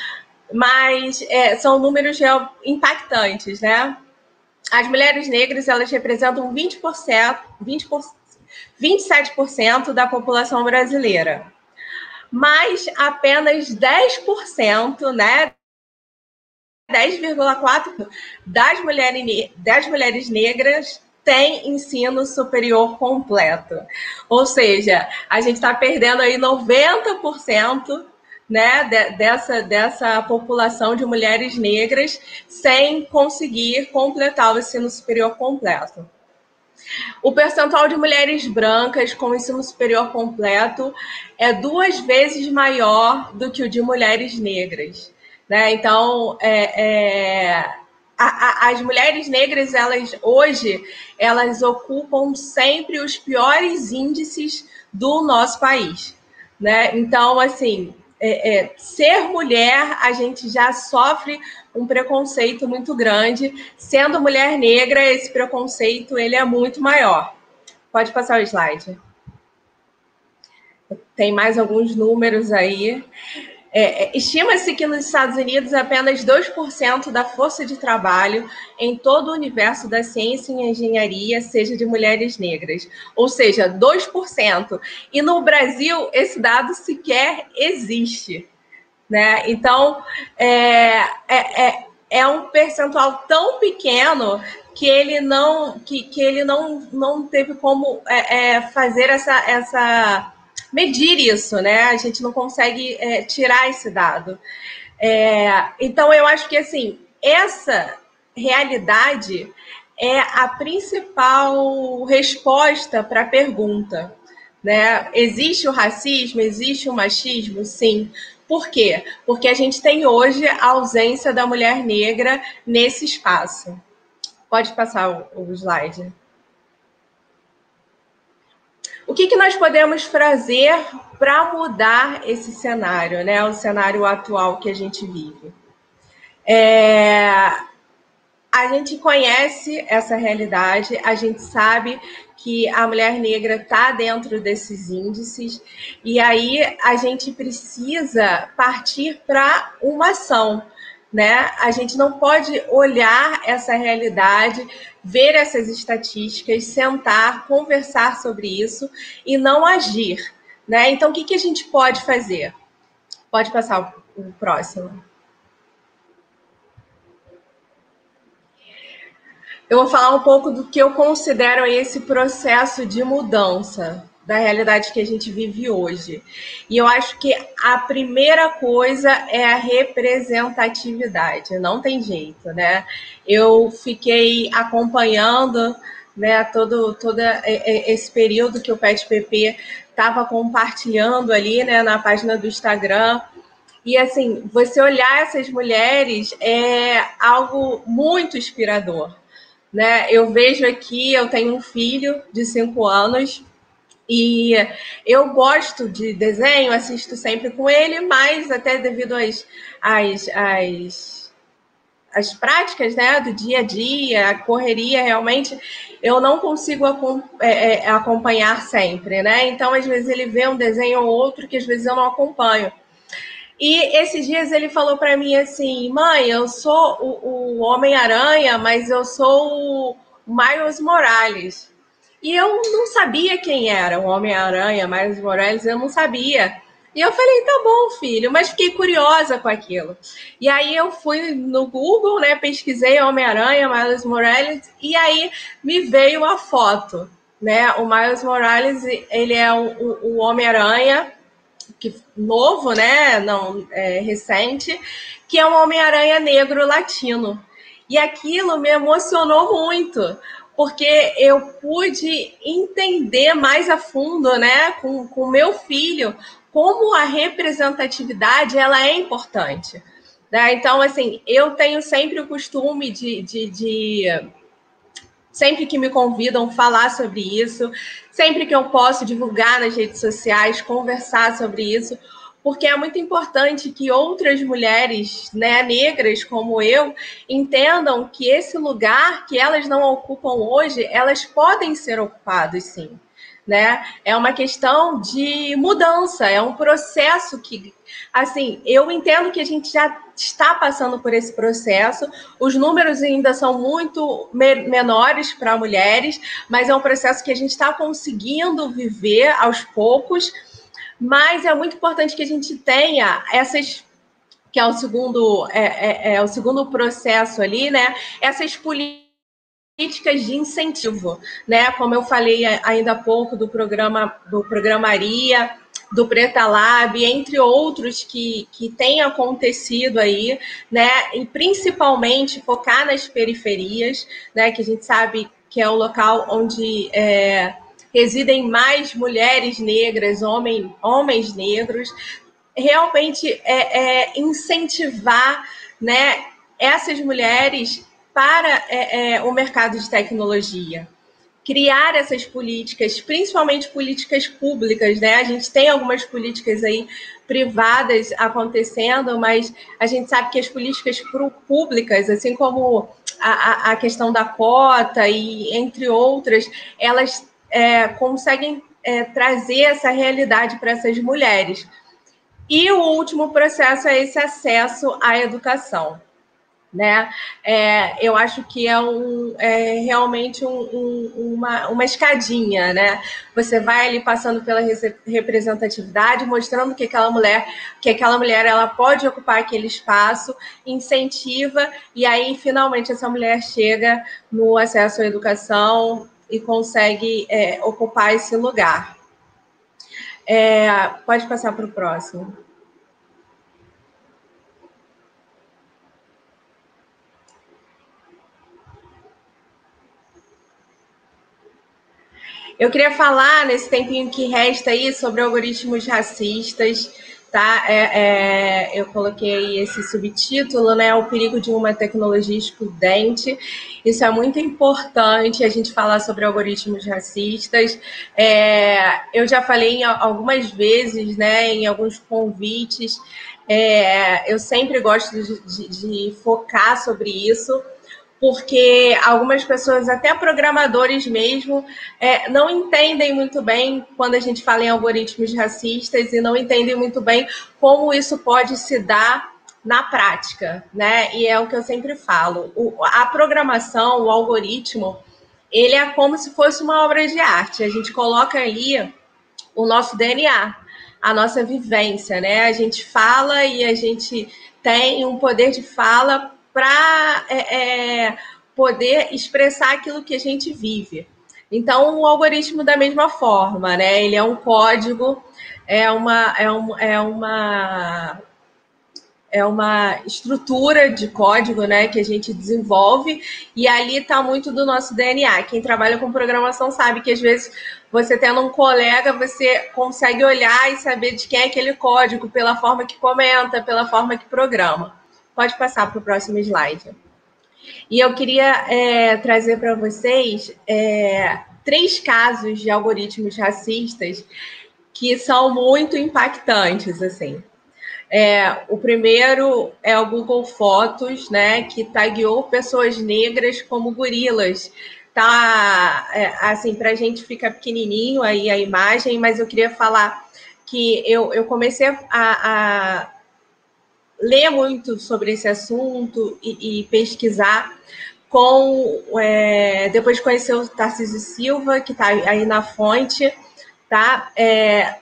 mas é, são números impactantes, né? As mulheres negras elas representam 20%, 20%, 27% da população brasileira, mas apenas 10%, né? 10,4% das mulheres, das mulheres negras tem ensino superior completo. Ou seja, a gente está perdendo aí 90% né, de, dessa, dessa população de mulheres negras sem conseguir completar o ensino superior completo. O percentual de mulheres brancas com ensino superior completo é duas vezes maior do que o de mulheres negras. Né? Então, é, é, a, a, as mulheres negras, elas hoje, elas ocupam sempre os piores índices do nosso país. Né? Então, assim, é, é, ser mulher, a gente já sofre um preconceito muito grande. Sendo mulher negra, esse preconceito ele é muito maior. Pode passar o slide. Tem mais alguns números aí. É, é, Estima-se que nos Estados Unidos apenas 2% da força de trabalho em todo o universo da ciência e engenharia seja de mulheres negras, ou seja, 2%. E no Brasil, esse dado sequer existe. né? Então, é, é, é, é um percentual tão pequeno que ele não que, que ele não, não teve como é, é, fazer essa, essa medir isso, né? A gente não consegue é, tirar esse dado. É, então eu acho que assim essa realidade é a principal resposta para a pergunta. Né? Existe o racismo? Existe o machismo? Sim. Por quê? Porque a gente tem hoje a ausência da mulher negra nesse espaço. Pode passar o, o slide. O que, que nós podemos fazer para mudar esse cenário, né? O cenário atual que a gente vive. É, a gente conhece essa realidade, a gente sabe que a mulher negra está dentro desses índices, e aí a gente precisa partir para uma ação. Né? A gente não pode olhar essa realidade, ver essas estatísticas, sentar, conversar sobre isso e não agir. Né? Então, o que, que a gente pode fazer? Pode passar o próximo. eu vou falar um pouco do que eu considero esse processo de mudança da realidade que a gente vive hoje. E eu acho que a primeira coisa é a representatividade, não tem jeito, né? Eu fiquei acompanhando né, todo, todo esse período que o PET-PP estava compartilhando ali né, na página do Instagram. E assim, você olhar essas mulheres é algo muito inspirador né? Eu vejo aqui, eu tenho um filho de cinco anos e eu gosto de desenho, assisto sempre com ele, mas até devido às, às, às, às práticas né, do dia a dia, a correria, realmente, eu não consigo é, é, acompanhar sempre, né? Então, às vezes, ele vê um desenho ou outro que às vezes eu não acompanho. E esses dias ele falou para mim assim: mãe, eu sou o, o Homem-Aranha, mas eu sou o Miles Morales. E eu não sabia quem era o Homem-Aranha, Miles Morales, eu não sabia. E eu falei, tá bom, filho, mas fiquei curiosa com aquilo. E aí eu fui no Google, né, pesquisei Homem-Aranha, Miles Morales, e aí me veio a foto, né? O Miles Morales, ele é o, o, Homem-Aranha que, novo, né? Não, é, recente, que é um Homem-Aranha negro latino. E aquilo me emocionou muito, porque eu pude entender mais a fundo, né, com o meu filho, como a representatividade ela é importante. Né? Então, assim, eu tenho sempre o costume de, de, de sempre que me convidam falar sobre isso, sempre que eu posso divulgar nas redes sociais, conversar sobre isso, porque é muito importante que outras mulheres né, negras como eu entendam que esse lugar que elas não ocupam hoje, elas podem ser ocupadas sim né? É uma questão de mudança, é um processo que, assim, eu entendo que a gente já está passando por esse processo. Os números ainda são muito me menores para mulheres, mas é um processo que a gente está conseguindo viver aos poucos. Mas é muito importante que a gente tenha essas que é o segundo é, é, é o segundo processo ali, né? Essas políticas de incentivo, né? Como eu falei ainda há pouco do programa do programaria, do Preta Lab, entre outros que, que têm acontecido aí, né? E principalmente focar nas periferias, né? Que a gente sabe que é o local onde é, residem mais mulheres negras, homem, homens negros, realmente é, é incentivar, né? Essas mulheres para é, é, o mercado de tecnologia. Criar essas políticas, principalmente políticas públicas, né? A gente tem algumas políticas aí privadas acontecendo, mas a gente sabe que as políticas públicas, assim como a, a questão da cota e entre outras, elas é, conseguem é, trazer essa realidade para essas mulheres. E o último processo é esse acesso à educação né? É, eu acho que é, um, é realmente um, um, uma, uma escadinha, né? Você vai ali passando pela representatividade, mostrando que aquela mulher, que aquela mulher ela pode ocupar aquele espaço, incentiva e aí finalmente essa mulher chega no acesso à educação e consegue é, ocupar esse lugar. É, pode passar para o próximo. Eu queria falar nesse tempinho que resta aí sobre algoritmos racistas, tá? É, é, eu coloquei esse subtítulo, né? O perigo de uma tecnologia excludente. Isso é muito importante a gente falar sobre algoritmos racistas. É, eu já falei algumas vezes, né? Em alguns convites. É, eu sempre gosto de, de, de focar sobre isso porque algumas pessoas, até programadores mesmo, é, não entendem muito bem quando a gente fala em algoritmos racistas e não entendem muito bem como isso pode se dar na prática, né? E é o que eu sempre falo. O, a programação, o algoritmo, ele é como se fosse uma obra de arte. A gente coloca ali o nosso DNA, a nossa vivência, né? A gente fala e a gente tem um poder de fala para é, é, poder expressar aquilo que a gente vive. Então, o algoritmo da mesma forma, né? Ele é um código, é uma, é, um, é uma é uma estrutura de código né, que a gente desenvolve e ali está muito do nosso DNA. Quem trabalha com programação sabe que às vezes você tendo um colega, você consegue olhar e saber de quem é aquele código pela forma que comenta, pela forma que programa. Pode passar para o próximo slide. E eu queria é, trazer para vocês é, três casos de algoritmos racistas que são muito impactantes, assim. É, o primeiro é o Google Fotos, né, que tagueou pessoas negras como gorilas. Tá, é, assim, para a gente fica pequenininho aí a imagem, mas eu queria falar que eu, eu comecei a, a ler muito sobre esse assunto e, e pesquisar com é, depois de conhecer o Tarcísio Silva, que está aí na fonte, tá? É,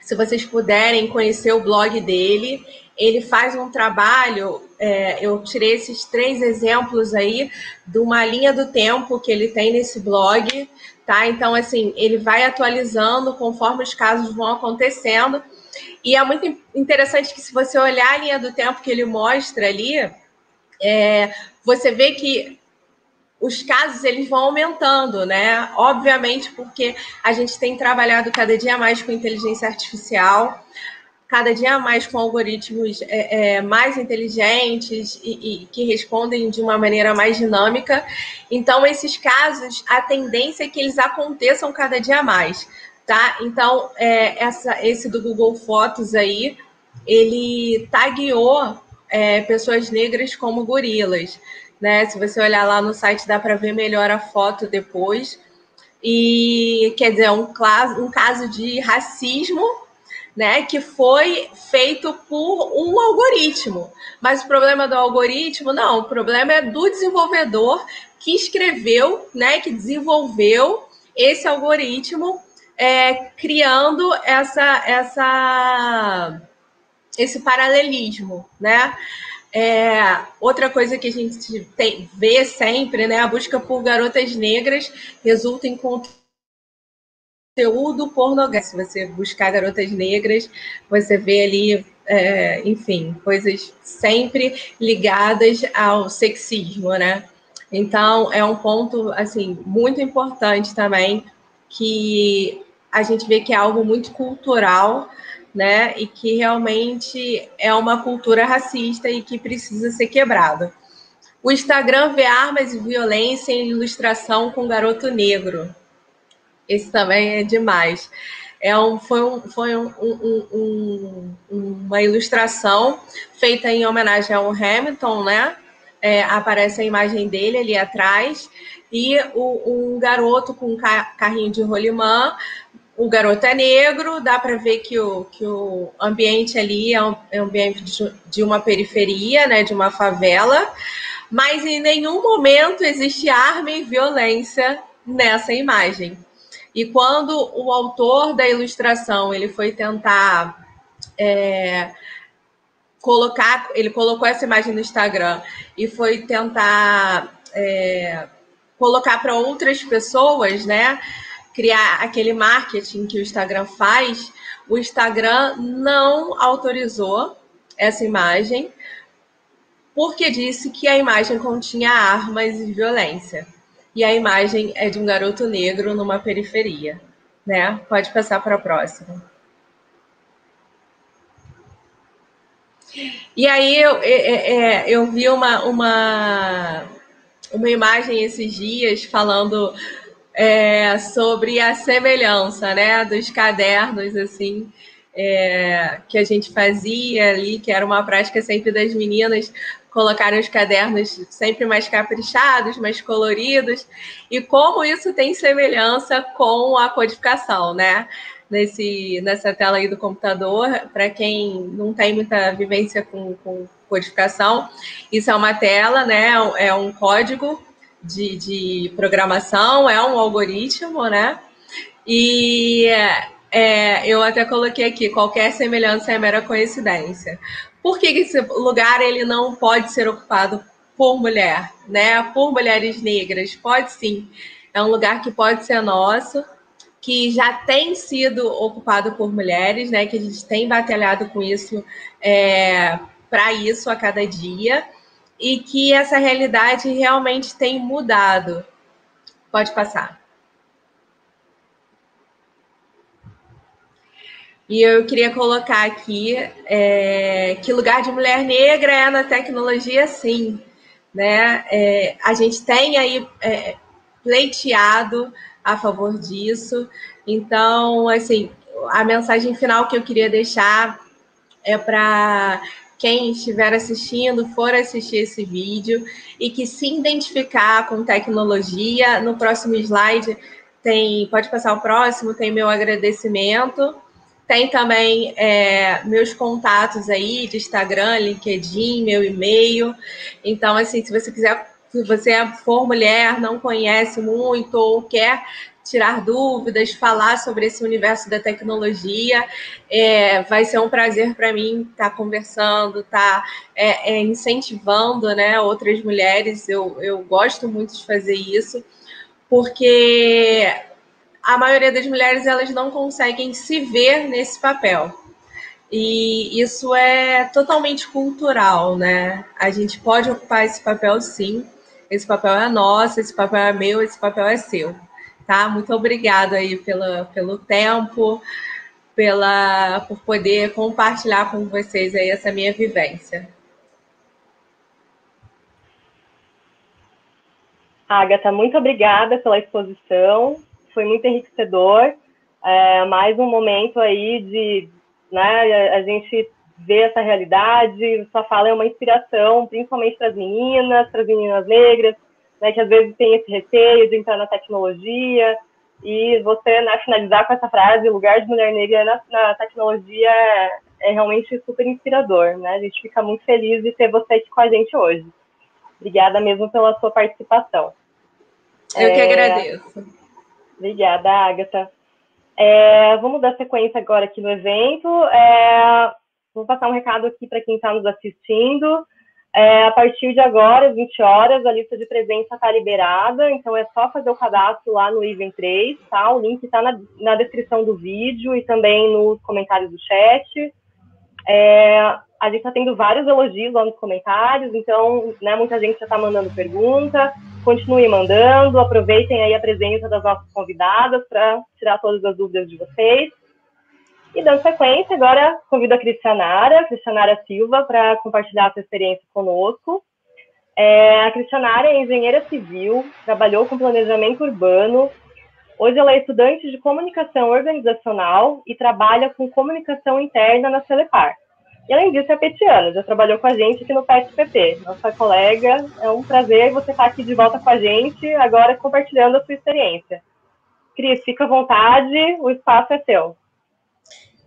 se vocês puderem conhecer o blog dele, ele faz um trabalho. É, eu tirei esses três exemplos aí de uma linha do tempo que ele tem nesse blog, tá? Então, assim, ele vai atualizando conforme os casos vão acontecendo. E é muito interessante que, se você olhar a linha do tempo que ele mostra ali, é, você vê que os casos eles vão aumentando, né? Obviamente, porque a gente tem trabalhado cada dia mais com inteligência artificial, cada dia mais com algoritmos é, é, mais inteligentes e, e, que respondem de uma maneira mais dinâmica. Então, esses casos, a tendência é que eles aconteçam cada dia mais tá? Então, é, essa, esse do Google Fotos aí, ele tagueou é, pessoas negras como gorilas, né? Se você olhar lá no site, dá para ver melhor a foto depois. E, quer dizer, um, um caso de racismo, né, que foi feito por um algoritmo. Mas o problema do algoritmo, não, o problema é do desenvolvedor que escreveu, né, que desenvolveu esse algoritmo é, criando essa, essa, esse paralelismo, né? É, outra coisa que a gente tem, vê sempre, né? A busca por garotas negras resulta em conteúdo pornográfico. Se você buscar garotas negras, você vê ali, é, enfim, coisas sempre ligadas ao sexismo, né? Então, é um ponto, assim, muito importante também que a gente vê que é algo muito cultural, né? E que realmente é uma cultura racista e que precisa ser quebrado. O Instagram vê armas e violência em ilustração com garoto negro. Esse também é demais. É um, foi um, foi um, um, uma ilustração feita em homenagem ao Hamilton, né? É, aparece a imagem dele ali atrás, e o, um garoto com um carrinho de rolimã o garoto é negro, dá para ver que o, que o ambiente ali é um, é um ambiente de, de uma periferia, né, de uma favela, mas em nenhum momento existe arma e violência nessa imagem. E quando o autor da ilustração ele foi tentar é, colocar, ele colocou essa imagem no Instagram e foi tentar é, colocar para outras pessoas, né? Criar aquele marketing que o Instagram faz, o Instagram não autorizou essa imagem, porque disse que a imagem continha armas e violência. E a imagem é de um garoto negro numa periferia, né? Pode passar para a próxima. E aí eu, é, é, é, eu vi uma, uma, uma imagem esses dias falando é, sobre a semelhança né, dos cadernos, assim, é, que a gente fazia ali, que era uma prática sempre das meninas colocarem os cadernos sempre mais caprichados, mais coloridos, e como isso tem semelhança com a codificação, né? nesse, nessa tela aí do computador, para quem não tem muita vivência com, com, codificação, isso é uma tela, né? É um código de, de programação, é um algoritmo, né? E é, eu até coloquei aqui, qualquer semelhança é mera coincidência. Por que esse lugar ele não pode ser ocupado por mulher, né? Por mulheres negras? Pode sim. É um lugar que pode ser nosso, que já tem sido ocupado por mulheres, né? Que a gente tem batalhado com isso é, para isso a cada dia e que essa realidade realmente tem mudado. Pode passar. E eu queria colocar aqui é, que lugar de mulher negra é na tecnologia, sim. Né? É, a gente tem aí é, pleiteado a favor disso. Então, assim, a mensagem final que eu queria deixar é para quem estiver assistindo, for assistir esse vídeo e que se identificar com tecnologia. No próximo slide tem, pode passar o próximo, tem meu agradecimento. Tem também é, meus contatos aí de Instagram, LinkedIn, meu e-mail. Então, assim, se você quiser se você for mulher, não conhece muito ou quer tirar dúvidas, falar sobre esse universo da tecnologia, é, vai ser um prazer para mim estar tá conversando, estar tá, é, é, incentivando né, outras mulheres. Eu, eu gosto muito de fazer isso, porque a maioria das mulheres elas não conseguem se ver nesse papel. E isso é totalmente cultural, né? A gente pode ocupar esse papel sim esse papel é nosso, esse papel é meu, esse papel é seu. Tá? Muito obrigada aí pela, pelo tempo, pela, por poder compartilhar com vocês aí essa minha vivência. Agatha, muito obrigada pela exposição, foi muito enriquecedor. É, mais um momento aí de né, a gente ver essa realidade. Sua fala é uma inspiração, principalmente para as meninas, para as meninas negras, né, que às vezes tem esse receio de entrar na tecnologia. E você né, finalizar com essa frase, o lugar de mulher negra na, na tecnologia é, é, realmente super inspirador. Né? A gente fica muito feliz de ter você aqui com a gente hoje. Obrigada mesmo pela sua participação. Eu é... que agradeço. Obrigada, Agatha. É, vamos dar sequência agora aqui no evento. É, Vou passar um recado aqui para quem está nos assistindo. É, a partir de agora, às 20 horas, a lista de presença está liberada, então é só fazer o cadastro lá no Even 3, tá? O link está na, na, descrição do vídeo e também nos comentários do chat. É, a gente está tendo vários elogios lá nos comentários, então né, muita gente já está mandando pergunta. Continue mandando, aproveitem aí a presença das nossas convidadas para tirar todas as dúvidas de vocês. E dando sequência, agora convido a Cristianara, Cristianara Silva, para compartilhar a sua experiência conosco. É, a Cristianara é engenheira civil, trabalhou com planejamento urbano. Hoje ela é estudante de comunicação organizacional e trabalha com comunicação interna na Celepar. E além disso, é petiana, já trabalhou com a gente aqui no PET-PP. Nossa colega, é um prazer você estar aqui de volta com a gente, agora compartilhando a sua experiência. Cris, fica à vontade, o espaço é seu.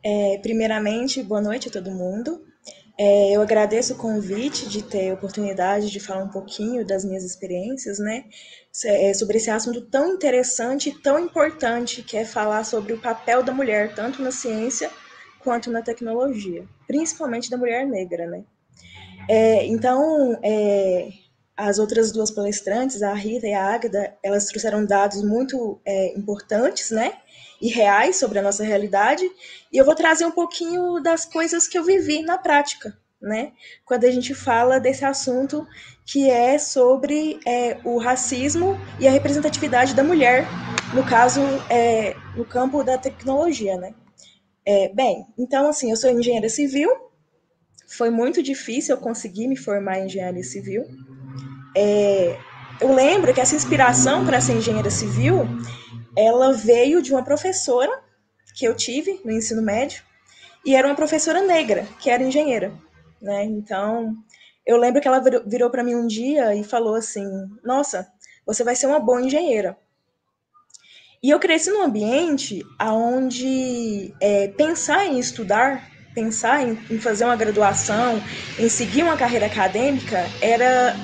É, primeiramente, boa noite a todo mundo. É, eu agradeço o convite de ter a oportunidade de falar um pouquinho das minhas experiências, né, é, sobre esse assunto tão interessante e tão importante, que é falar sobre o papel da mulher, tanto na ciência quanto na tecnologia, principalmente da mulher negra, né. É, então, é, as outras duas palestrantes, a Rita e a Águeda, elas trouxeram dados muito é, importantes, né, e reais sobre a nossa realidade, e eu vou trazer um pouquinho das coisas que eu vivi na prática, né? Quando a gente fala desse assunto que é sobre é, o racismo e a representatividade da mulher, no caso, é, no campo da tecnologia, né? É, bem, então, assim, eu sou engenheira civil, foi muito difícil eu conseguir me formar em engenharia civil. É, eu lembro que essa inspiração para ser engenheira civil ela veio de uma professora que eu tive no ensino médio, e era uma professora negra, que era engenheira, né? Então, eu lembro que ela virou para mim um dia e falou assim: "Nossa, você vai ser uma boa engenheira". E eu cresci num ambiente onde é, pensar em estudar, pensar em, em fazer uma graduação, em seguir uma carreira acadêmica, era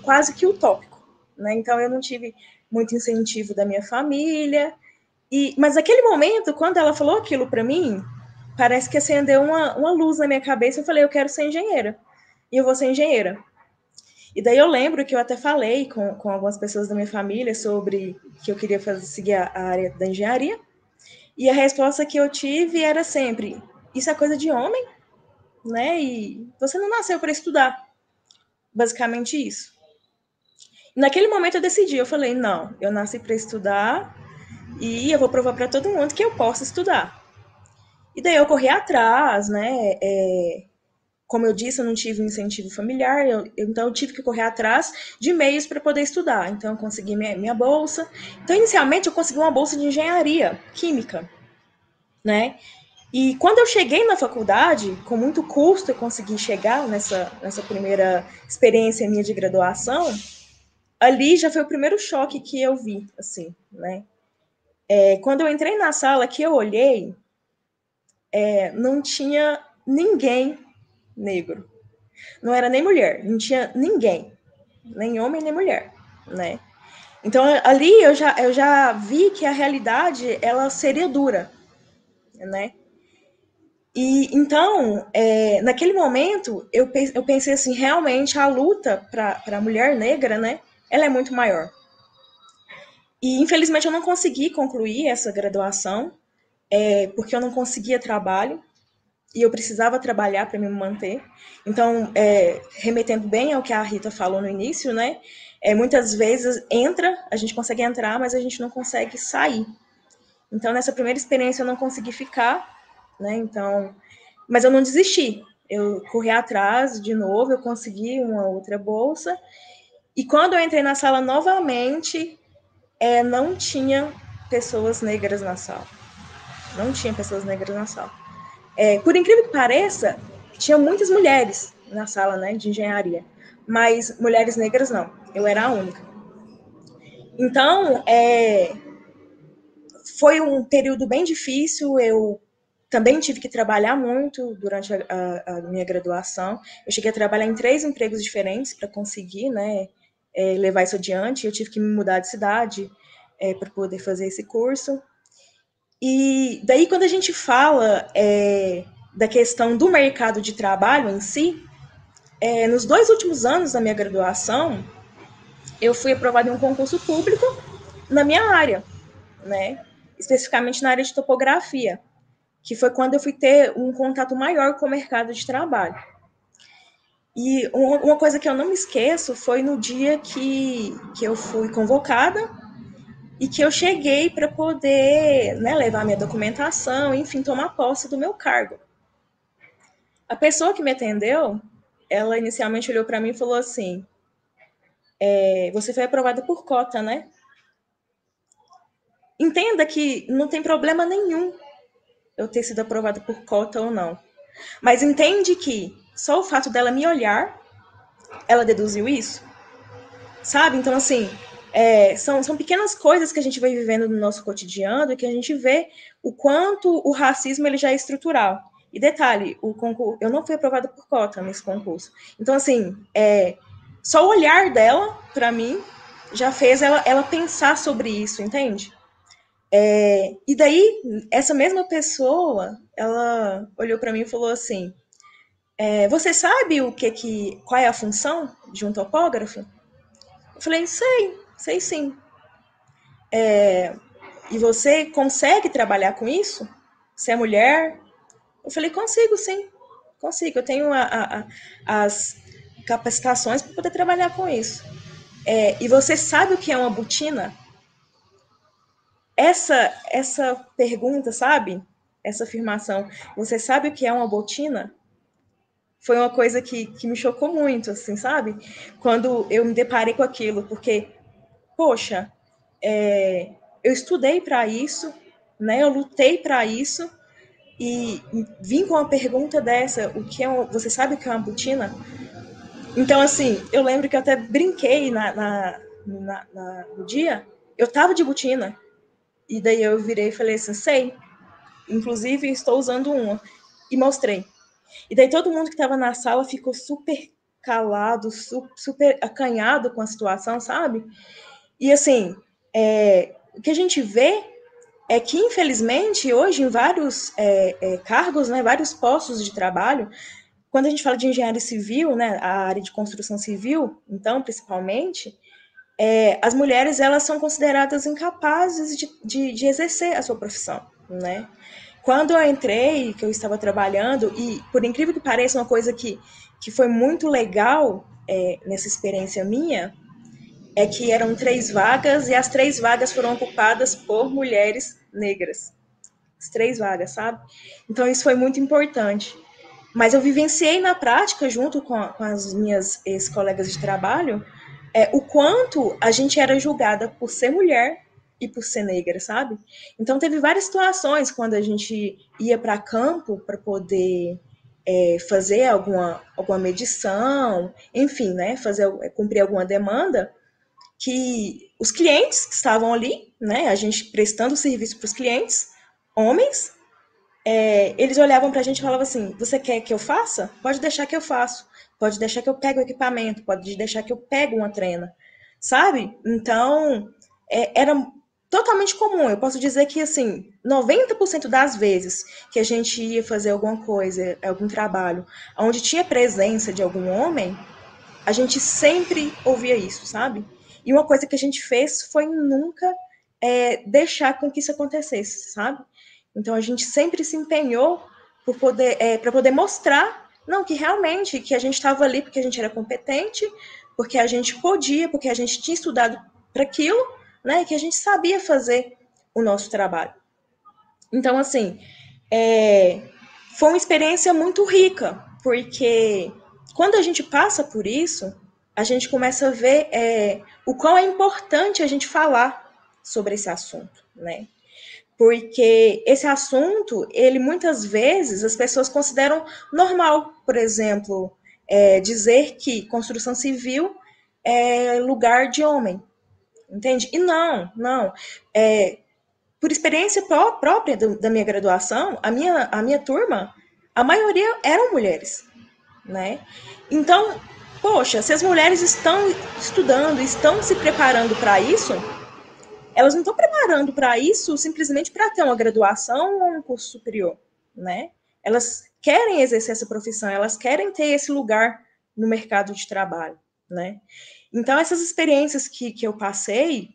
quase que utópico. Né? Então, eu não tive muito incentivo da minha família. E, mas naquele momento, quando ela falou aquilo para mim, parece que acendeu uma, uma luz na minha cabeça. Eu falei, eu quero ser engenheira. E eu vou ser engenheira. E daí eu lembro que eu até falei com, com algumas pessoas da minha família sobre que eu queria fazer, seguir a, a área da engenharia. E a resposta que eu tive era sempre: isso é coisa de homem, né? E você não nasceu para estudar. Basicamente isso. Naquele momento eu decidi, eu falei, não, eu nasci para estudar e eu vou provar para todo mundo que eu posso estudar. E daí eu corri atrás, né? É, como eu disse, eu não tive um incentivo familiar, eu, então eu tive que correr atrás de meios para poder estudar. Então eu consegui minha, minha bolsa. Então inicialmente eu consegui uma bolsa de engenharia química, né? E quando eu cheguei na faculdade, com muito custo eu consegui chegar nessa, nessa primeira experiência minha de graduação, ali já foi o primeiro choque que eu vi, assim, né? É, quando eu entrei na sala, que eu olhei, é, não tinha ninguém negro. Não era nem mulher, não tinha ninguém, nem homem nem mulher, né? Então ali eu já, eu já vi que a realidade ela seria dura, né? E então, é, naquele momento, eu, eu pensei assim, realmente a luta para a mulher negra, né? Ela é muito maior. E infelizmente eu não consegui concluir essa graduação, é, porque eu não conseguia trabalho e eu precisava trabalhar para me manter. Então, é, remetendo bem ao que a Rita falou no início, né? É, muitas vezes entra, a gente consegue entrar, mas a gente não consegue sair. Então, nessa primeira experiência eu não consegui ficar, né? Então, mas eu não desisti. Eu corri atrás de novo, eu consegui uma outra bolsa e quando eu entrei na sala novamente, é, não tinha pessoas negras na sala. Não tinha pessoas negras na sala. É, por incrível que pareça, tinha muitas mulheres na sala né, de engenharia, mas mulheres negras não. Eu era a única. Então, é, foi um período bem difícil. Eu também tive que trabalhar muito durante a, a, a minha graduação. Eu cheguei a trabalhar em três empregos diferentes para conseguir, né? É, levar isso adiante. Eu tive que me mudar de cidade é, para poder fazer esse curso. E daí, quando a gente fala é, da questão do mercado de trabalho em si, é, nos dois últimos anos da minha graduação, eu fui aprovada em um concurso público na minha área, né? especificamente na área de topografia, que foi quando eu fui ter um contato maior com o mercado de trabalho. E uma coisa que eu não me esqueço foi no dia que, que eu fui convocada e que eu cheguei para poder né, levar minha documentação, enfim, tomar posse do meu cargo. A pessoa que me atendeu, ela inicialmente olhou para mim e falou assim: é, Você foi aprovada por cota, né? Entenda que não tem problema nenhum eu ter sido aprovada por cota ou não. Mas entende que só o fato dela me olhar, ela deduziu isso? Sabe? Então, assim, é, são, são pequenas coisas que a gente vai vivendo no nosso cotidiano e que a gente vê o quanto o racismo ele já é estrutural. E detalhe, o concurso, eu não fui aprovada por cota nesse concurso. Então, assim, é, só o olhar dela, para mim, já fez ela, ela pensar sobre isso, entende? É, e daí, essa mesma pessoa, ela olhou para mim e falou assim: é, Você sabe o que que, qual é a função de um topógrafo? Eu falei: Sei, sei sim. É, e você consegue trabalhar com isso? Você é mulher? Eu falei: Consigo, sim, consigo. Eu tenho a, a, a, as capacitações para poder trabalhar com isso. É, e você sabe o que é uma botina? essa essa pergunta, sabe? Essa afirmação, você sabe o que é uma botina? Foi uma coisa que, que me chocou muito, assim, sabe? Quando eu me deparei com aquilo, porque, poxa, é, eu estudei para isso, né? Eu lutei para isso e vim com uma pergunta dessa, o que é você sabe o que é uma botina? Então, assim, eu lembro que eu até brinquei na, na, na, na no dia, eu tava de botina, e daí eu virei e falei assim, sei. Inclusive, estou usando uma. E mostrei. E daí todo mundo que estava na sala ficou super calado, super acanhado com a situação, sabe? E assim, é, o que a gente vê é que, infelizmente, hoje, em vários é, é, cargos, né, vários postos de trabalho, quando a gente fala de engenharia civil, né, a área de construção civil, então, principalmente, é, as mulheres elas são consideradas incapazes de, de, de, exercer a sua profissão, né? Quando eu entrei, que eu estava trabalhando, e por incrível que pareça, uma coisa que, que foi muito legal é, nessa experiência minha, é que eram três vagas e as três vagas foram ocupadas por mulheres negras. As três vagas, sabe? Então isso foi muito importante. Mas eu vivenciei na prática, junto com, a, com as minhas ex-colegas de trabalho, é, o quanto a gente era julgada por ser mulher e por ser negra, sabe? Então teve várias situações quando a gente ia para campo para poder é, fazer alguma, alguma medição, enfim, né, fazer cumprir alguma demanda, que os clientes que estavam ali, né, a gente prestando serviço para os clientes, homens, é, eles olhavam para a gente e falavam assim: você quer que eu faça? Pode deixar que eu faço pode deixar que eu pegue o equipamento, pode deixar que eu pegue uma trena, sabe? Então, é, era totalmente comum. Eu posso dizer que, assim, 90% das vezes que a gente ia fazer alguma coisa, algum trabalho, onde tinha presença de algum homem, a gente sempre ouvia isso, sabe? E uma coisa que a gente fez foi nunca é, deixar com que isso acontecesse, sabe? Então a gente sempre se empenhou por poder, é, para poder mostrar não, que realmente que a gente estava ali porque a gente era competente, porque a gente podia, porque a gente tinha estudado para aquilo, né? Que a gente sabia fazer o nosso trabalho. Então, assim, é, foi uma experiência muito rica, porque quando a gente passa por isso, a gente começa a ver é, o quão é importante a gente falar sobre esse assunto, né? porque esse assunto, ele muitas vezes as pessoas consideram normal, por exemplo, é, dizer que construção civil é lugar de homem, entende? E não, não. É, por experiência pró própria do, da minha graduação, a minha, a minha turma, a maioria eram mulheres, né? Então, poxa, se as mulheres estão estudando, estão se preparando para isso, elas não estão preparando para isso simplesmente para ter uma graduação ou um curso superior, né? Elas querem exercer essa profissão, elas querem ter esse lugar no mercado de trabalho, né? Então, essas experiências que, que eu passei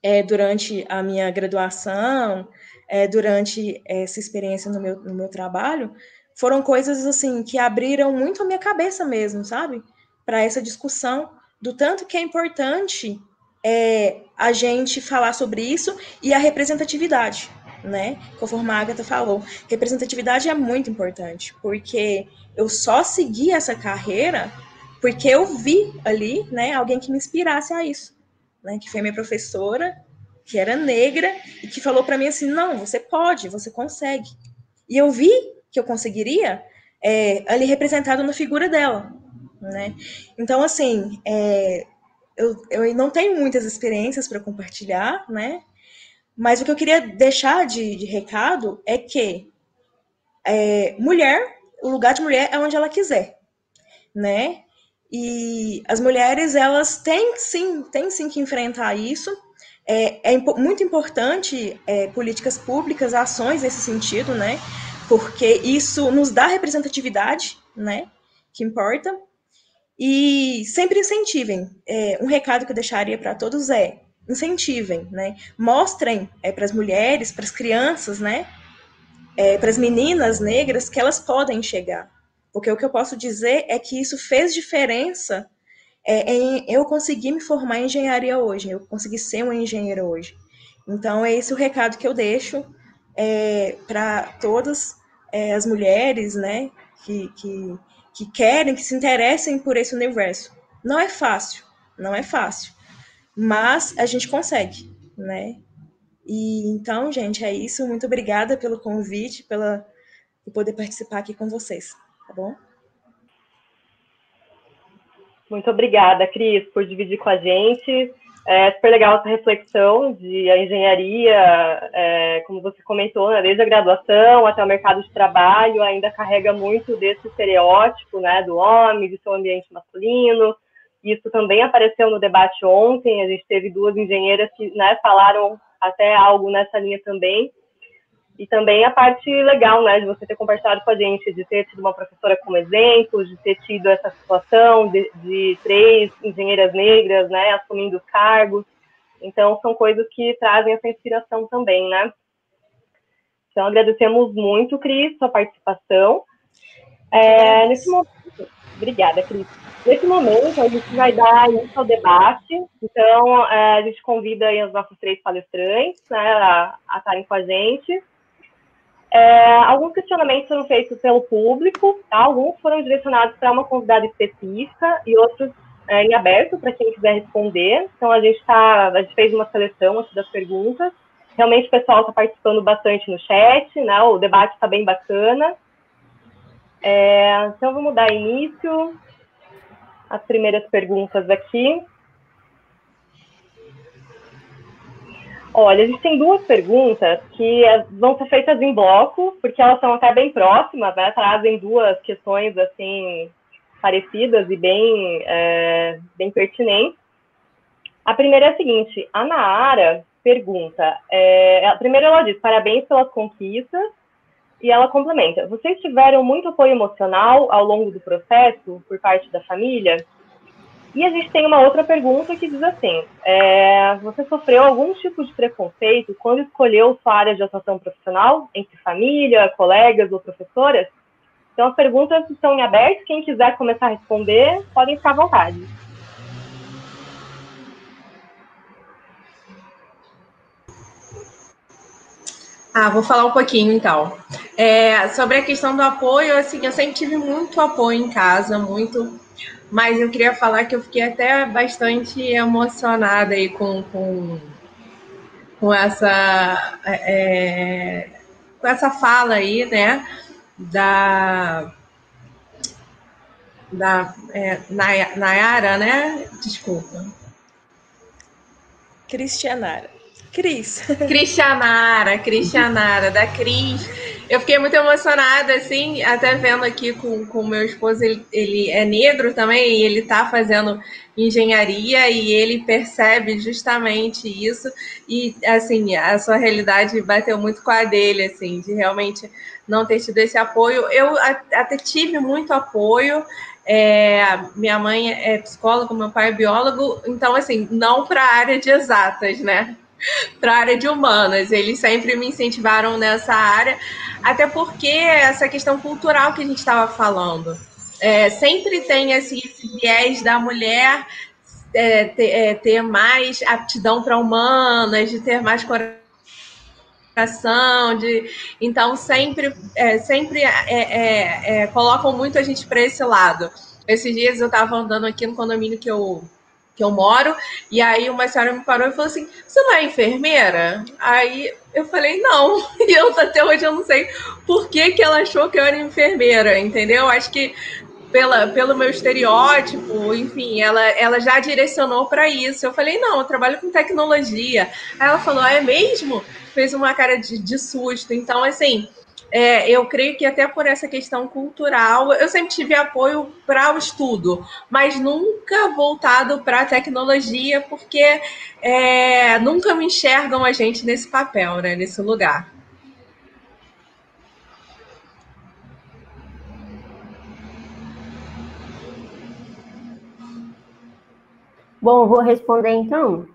é, durante a minha graduação, é, durante essa experiência no meu, no meu trabalho, foram coisas, assim, que abriram muito a minha cabeça mesmo, sabe? Para essa discussão do tanto que é importante é, a gente falar sobre isso e a representatividade, né? Conforme a Agatha falou, representatividade é muito importante, porque eu só segui essa carreira porque eu vi ali, né, alguém que me inspirasse a isso, né? Que foi minha professora, que era negra e que falou para mim assim, não, você pode, você consegue. E eu vi que eu conseguiria é, ali representado na figura dela, né? Então, assim, é, eu, eu não tenho muitas experiências para compartilhar, né? Mas o que eu queria deixar de, de recado é que é, mulher, o lugar de mulher é onde ela quiser, né? E as mulheres, elas têm sim, têm sim que enfrentar isso. É, é muito importante é, políticas públicas, ações nesse sentido, né? Porque isso nos dá representatividade, né? Que importa. E sempre incentivem. É, um recado que eu deixaria para todos é incentivem, né? Mostrem é, para as mulheres, para as crianças, né? É, para as meninas negras que elas podem chegar. Porque o que eu posso dizer é que isso fez diferença é, em eu conseguir me formar em engenharia hoje, eu consegui ser uma engenheira hoje. Então, é esse o recado que eu deixo é, para todas é, as mulheres, né, que, que, que querem, que se interessem por esse universo. Não é fácil, não é fácil, mas a gente consegue, né? E então, gente, é isso. Muito obrigada pelo convite, pela por poder participar aqui com vocês, tá bom? Muito obrigada, Cris, por dividir com a gente. É super legal essa reflexão de a engenharia, é, como você comentou, né, desde a graduação até o mercado de trabalho, ainda carrega muito desse estereótipo né, do homem, de seu ambiente masculino. Isso também apareceu no debate ontem, a gente teve duas engenheiras que né, falaram até algo nessa linha também. E também a parte legal, né, de você ter compartilhado com a gente, de ter tido uma professora como exemplo, de ter tido essa situação de, de três engenheiras negras, né, assumindo cargos. Então, são coisas que trazem essa inspiração também, né? Então, agradecemos muito, Cris, sua participação. É, nesse momento, obrigada, Cris. Nesse momento, a gente vai dar início ao debate. Então, é, a gente convida os nossos três palestrantes né, a estarem com a gente. É, alguns questionamentos foram feitos pelo público, tá? alguns foram direcionados para uma convidada específica e outros é, em aberto para quem quiser responder. Então a gente tá, a gente fez uma seleção aqui das perguntas. Realmente o pessoal está participando bastante no chat, né? O debate está bem bacana. É, então vamos dar início às primeiras perguntas aqui. Olha, a gente tem duas perguntas que é, vão ser feitas em bloco, porque elas são até bem próximas, né? Trazem duas questões, assim, parecidas e bem, é, bem pertinentes. A primeira é a seguinte, a Naara pergunta, é, a primeira ela diz, parabéns pelas conquistas, e ela complementa, vocês tiveram muito apoio emocional ao longo do processo por parte da família? E a gente tem uma outra pergunta que diz assim: é, você sofreu algum tipo de preconceito quando escolheu sua área de atuação profissional, entre família, colegas ou professoras? Então, as perguntas estão em aberto. Quem quiser começar a responder, podem ficar à vontade. Ah, vou falar um pouquinho então. É, sobre a questão do apoio, assim, eu sempre tive muito apoio em casa, muito mas eu queria falar que eu fiquei até bastante emocionada aí com, com, com essa é, com essa fala aí, né, da da é, Nayara, né? Desculpa. Cristianara. Cris. Cristianara, Cristianara, da Cris. Eu fiquei muito emocionada, assim, até vendo aqui com o meu esposo, ele, ele é negro também, e ele está fazendo engenharia e ele percebe justamente isso. E, assim, a sua realidade bateu muito com a dele, assim, de realmente não ter tido esse apoio. Eu até tive muito apoio. É, minha mãe é psicóloga, meu pai é biólogo, então, assim, não para a área de exatas, né? para a área de humanas. Eles sempre me incentivaram nessa área, até porque essa questão cultural que a gente estava falando. É, sempre tem esse, esse, viés da mulher é, ter, é, ter, mais aptidão para humanas, de ter mais coração, de então sempre, é, sempre é, é, colocam muito a gente para esse lado. Esses dias eu estava andando aqui no condomínio que eu que eu moro, e aí uma senhora me parou e falou assim: Você não é enfermeira? Aí eu falei: Não, e eu até hoje eu não sei por que, que ela achou que eu era enfermeira, entendeu? Acho que pela, pelo meu estereótipo, enfim, ela, ela já direcionou para isso. Eu falei, não, eu trabalho com tecnologia. Aí ela falou, ah, é mesmo? Fez uma cara de, de susto. Então, assim, é, eu creio que até por essa questão cultural, eu sempre tive apoio para o estudo, mas nunca voltado para a tecnologia, porque é, nunca me enxergam a gente nesse papel, né, nesse lugar. Bom, vou responder então.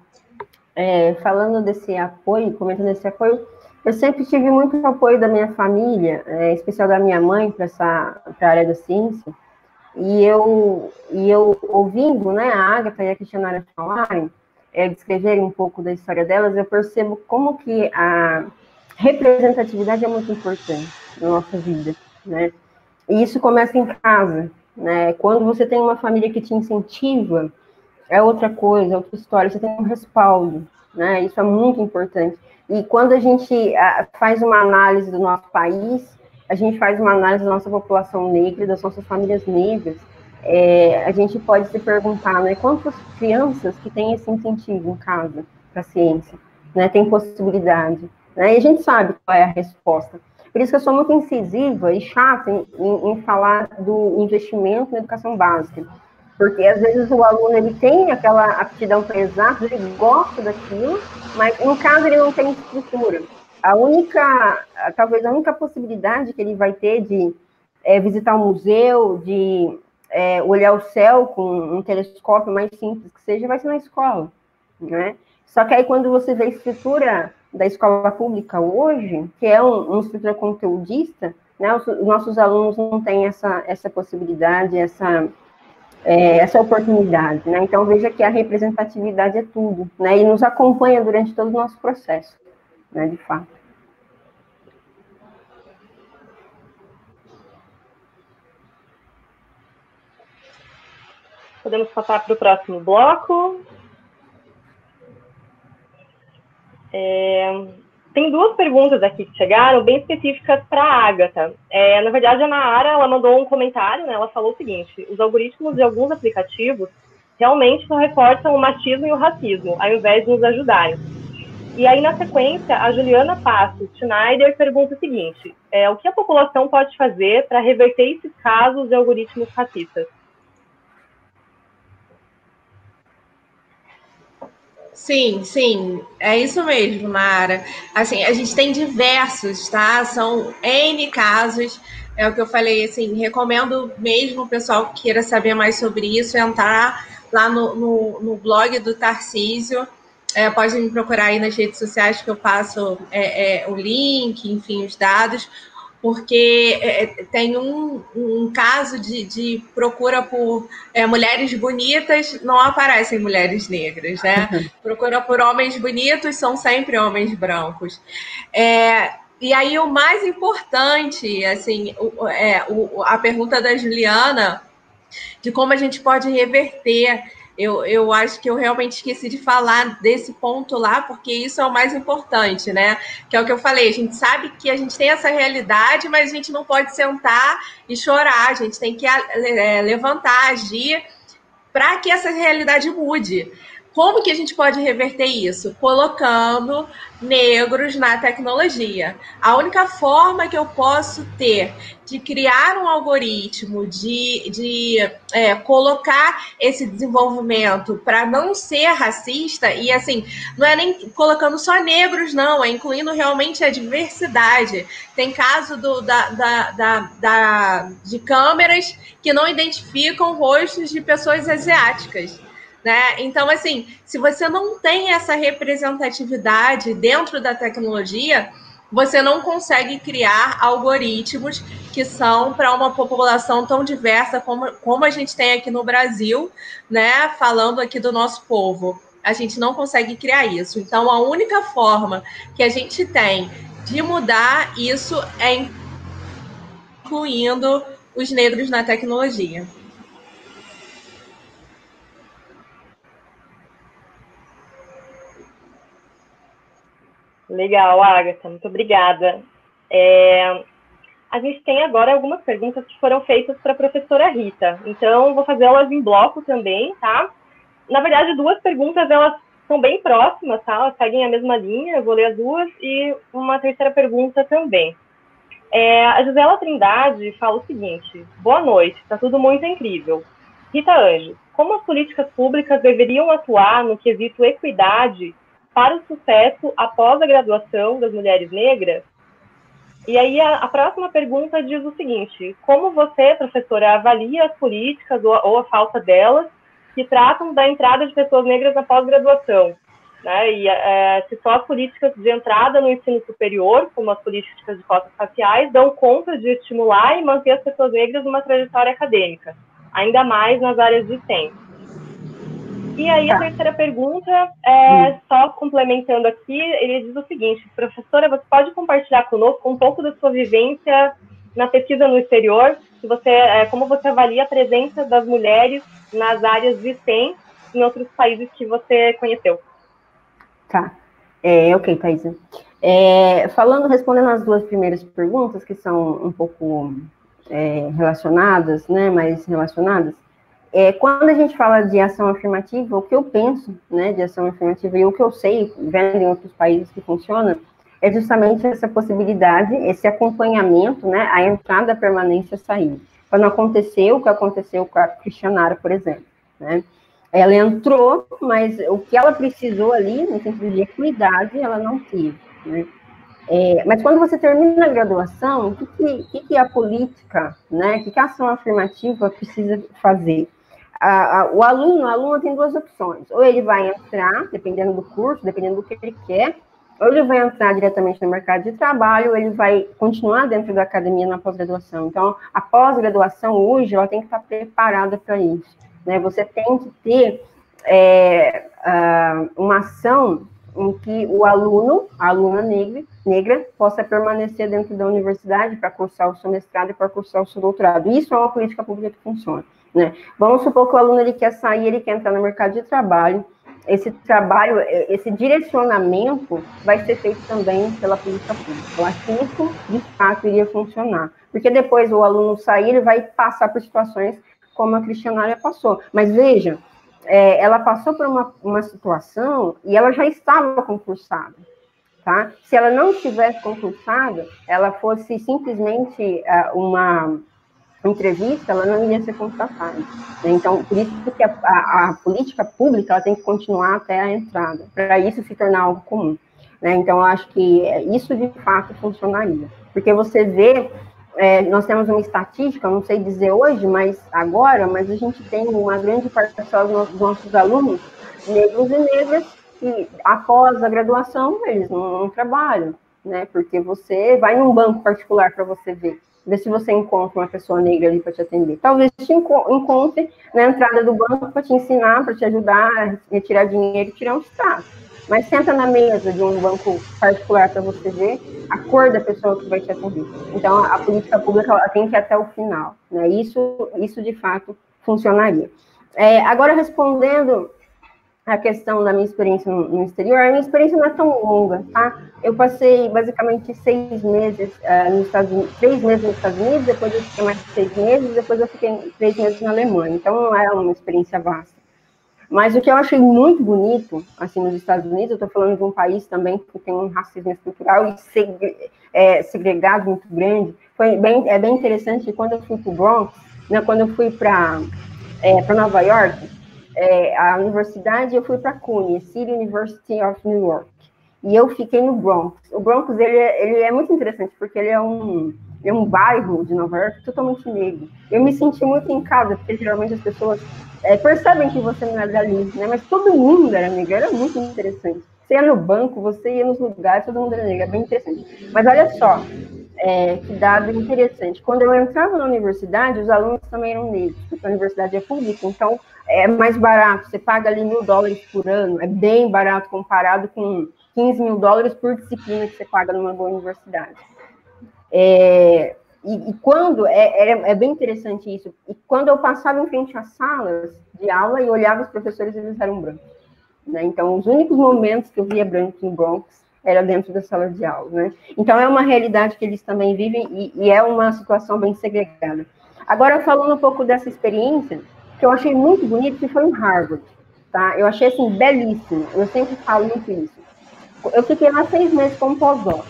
É, falando desse apoio, comentando esse apoio, eu sempre tive muito apoio da minha família, é, em especial da minha mãe, para essa a área da ciência. E eu, e eu ouvindo né, a Agatha e a Cristiana falarem, é, descreverem um pouco da história delas, eu percebo como que a representatividade é muito importante na nossa vida, né? E isso começa em casa, né? Quando você tem uma família que te incentiva é outra coisa, é outra história, você tem um respaldo, né? Isso é muito importante. E quando a gente faz uma análise do nosso país, a gente faz uma análise da nossa população negra, das nossas famílias negras, é, a gente pode se perguntar, né, quantas crianças que têm esse incentivo em casa para a ciência, né, tem possibilidade, né, e a gente sabe qual é a resposta. Por isso que eu sou muito incisiva e chata em, em, em falar do investimento na educação básica, porque às vezes o aluno ele tem aquela aptidão para exato, ele gosta daquilo, mas em casa ele não tem estrutura. A única, talvez a única possibilidade que ele vai ter de é, visitar um museu, de é, olhar o céu com um telescópio mais simples que seja, vai ser na escola, né? Só que aí quando você vê a estrutura da escola pública hoje, que é um, uma estrutura conteudista, né, os, os nossos alunos não têm essa, essa possibilidade, essa é, essa oportunidade, né? Então veja que a representatividade é tudo, né? E nos acompanha durante todo o nosso processo, né? De fato. Podemos passar para o próximo bloco. É, tem duas perguntas aqui que chegaram, bem específicas para a Agatha. É, na verdade, a Naara ela mandou um comentário, né? Ela falou o seguinte: os algoritmos de alguns aplicativos realmente só reforçam o machismo e o racismo, ao invés de nos ajudarem. E aí, na sequência, a Juliana Passos Schneider pergunta o seguinte: é, o que a população pode fazer para reverter esses casos de algoritmos racistas? Sim, sim, é isso mesmo, Mara. Assim, a gente tem diversos, tá? São N casos. É o que eu falei, assim, recomendo mesmo o pessoal que queira saber mais sobre isso, entrar lá no, no, no blog do Tarcísio. É, pode me procurar aí nas redes sociais que eu passo é, é, o link, enfim, os dados porque é, é, tem um, um caso de, de procura por é, mulheres bonitas, não aparecem mulheres negras, né? Uhum. Procura por homens bonitos, são sempre homens brancos. É, e aí o mais importante, assim, o, é, o, a pergunta da Juliana de como a gente pode reverter eu, eu acho que eu realmente esqueci de falar desse ponto lá, porque isso é o mais importante, né? Que é o que eu falei, a gente sabe que a gente tem essa realidade, mas a gente não pode sentar e chorar, a gente tem que é, levantar, agir para que essa realidade mude. Como que a gente pode reverter isso? Colocando negros na tecnologia. A única forma que eu posso ter de criar um algoritmo, de, de é, colocar esse desenvolvimento para não ser racista, e assim, não é nem colocando só negros, não, é incluindo realmente a diversidade. Tem caso do, da, da, da, da de câmeras que não identificam rostos de pessoas asiáticas. Né? Então, assim, se você não tem essa representatividade dentro da tecnologia, você não consegue criar algoritmos que são para uma população tão diversa como, como a gente tem aqui no Brasil, né? Falando aqui do nosso povo. A gente não consegue criar isso. Então, a única forma que a gente tem de mudar isso é incluindo os negros na tecnologia. Legal, Agatha, muito obrigada. É, a gente tem agora algumas perguntas que foram feitas para a professora Rita. Então, vou fazer elas em bloco também, tá? Na verdade, duas perguntas, elas são bem próximas, tá? Elas seguem a mesma linha, eu vou ler as duas, e uma terceira pergunta também. É, a Gisela Trindade fala o seguinte: boa noite, está tudo muito incrível. Rita Anjos, como as políticas públicas deveriam atuar no quesito equidade para o sucesso após a graduação das mulheres negras? E aí a, a, próxima pergunta diz o seguinte: como você, professora, avalia as políticas ou, ou a falta delas que tratam da entrada de pessoas negras na pós-graduação? Né? E é, se só as políticas de entrada no ensino superior, como as políticas de cotas faciais, dão conta de estimular e manter as pessoas negras numa trajetória acadêmica, ainda mais nas áreas de ciência. E aí a tá. terceira pergunta, é, hum. só complementando aqui, ele diz o seguinte, professora, você pode compartilhar conosco um pouco da sua vivência na pesquisa no exterior, você, é, como você avalia a presença das mulheres nas áreas de STEM em outros países que você conheceu? Tá. É, ok, Thais. É, falando, respondendo as duas primeiras perguntas, que são um pouco é, relacionadas, né, mais relacionadas, é, quando a gente fala de ação afirmativa, o que eu penso, né, de ação afirmativa e o que eu sei, vendo em outros países que funciona, é justamente essa possibilidade, esse acompanhamento, né, a entrada, a permanência, a saída. Quando aconteceu o que aconteceu com a Cristianara, por exemplo, né, ela entrou, mas o que ela precisou ali, no sentido de equidade, ela não teve, né. É, mas quando você termina a graduação, o que, que, que a política, né, o que, que a ação afirmativa precisa fazer? A, a, o aluno, a aluna tem duas opções. Ou ele vai entrar, dependendo do curso, dependendo do que ele quer, ou ele vai entrar diretamente no mercado de trabalho, ou ele vai continuar dentro da academia na pós-graduação. Então, a pós-graduação hoje, ela tem que estar preparada para isso. Né? Você tem que ter é, uma ação em que o aluno, a aluna negra, negra, possa permanecer dentro da universidade para cursar o seu mestrado e para cursar o seu doutorado. Isso é uma política pública que funciona. Né? Vamos supor que o aluno ele quer sair, ele quer entrar no mercado de trabalho. Esse trabalho, esse direcionamento vai ser feito também pela política pública. Eu acho isso, de fato, iria funcionar. Porque depois o aluno sair, ele vai passar por situações como a Cristianária passou. Mas veja, é, ela passou por uma, uma situação e ela já estava concursada. Tá? Se ela não tivesse concursada, ela fosse simplesmente uh, uma entrevista, ela não iria ser contratada. Né? Então, por isso que a, a, a, política pública ela tem que continuar até a entrada, para isso se tornar algo comum. Né? Então, eu acho que isso de fato funcionaria. Porque você vê, é, nós temos uma estatística, não sei dizer hoje, mas agora, mas a gente tem uma grande parcela dos nossos alunos, negros e negras, que após a graduação eles não, não trabalham, né? Porque você vai num banco particular para você ver ver se você encontra uma pessoa negra ali para te atender. Talvez te encontre na entrada do banco para te ensinar, para te ajudar a retirar dinheiro e tirar um extrato. Mas senta na mesa de um banco particular para você ver a cor da pessoa que vai te atender. Então, a política pública ela tem que ir até o final. Né? Isso, isso, de fato, funcionaria. É, agora, respondendo a questão da minha experiência no, exterior, a minha experiência não é tão longa, tá? Eu passei basicamente seis meses uh, nos Estados Unidos, três meses nos Estados Unidos, depois eu fiquei mais seis meses, depois eu fiquei três meses na Alemanha, então não é uma experiência vasta. Mas o que eu achei muito bonito, assim, nos Estados Unidos, eu estou falando de um país também que tem um racismo estrutural e segre, é, segregado muito grande, foi bem, é bem interessante quando eu fui para o Bronx, né, quando eu fui para é, Nova York, é, a universidade, eu fui para CUNY, City University of New York, e eu fiquei no Bronx. O Bronx, ele é, ele é muito interessante, porque ele é um, é um bairro de Nova York totalmente negro. Eu me senti muito em casa, porque geralmente as pessoas é, percebem que você não é dali, né? Mas todo mundo era negro, era muito interessante. Você ia no banco, você ia nos lugares, todo mundo era negro, é bem interessante. Mas olha só, é, que dado interessante. Quando eu entrava na universidade, os alunos também eram negros, porque a universidade é pública, então é mais barato, você paga ali mil dólares por ano, é bem barato comparado com 15 mil dólares por disciplina que você paga numa boa universidade. É, e, e, quando, é, é, é, bem interessante isso, e quando eu passava em frente às salas de aula e olhava os professores, eles eram brancos. Né? Então, os únicos momentos que eu via brancos no Bronx era dentro da sala de aula, né? Então é uma realidade que eles também vivem e, e é uma situação bem segregada. Agora falando um pouco dessa experiência, que eu achei muito bonito, que foi em Harvard, tá? Eu achei assim belíssimo. Eu sempre falo muito isso. Eu fiquei lá seis meses como pós-doc.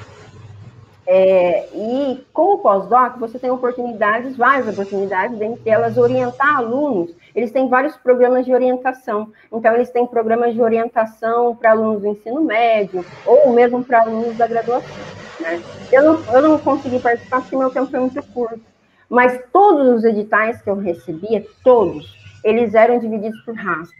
É, e com o pós-doc, você tem oportunidades, várias oportunidades, dentre elas orientar alunos. Eles têm vários programas de orientação. Então, eles têm programas de orientação para alunos do ensino médio, ou mesmo para alunos da graduação. Né? Eu, não, eu não consegui participar porque meu tempo foi muito curto. Mas todos os editais que eu recebia, todos, eles eram divididos por raça.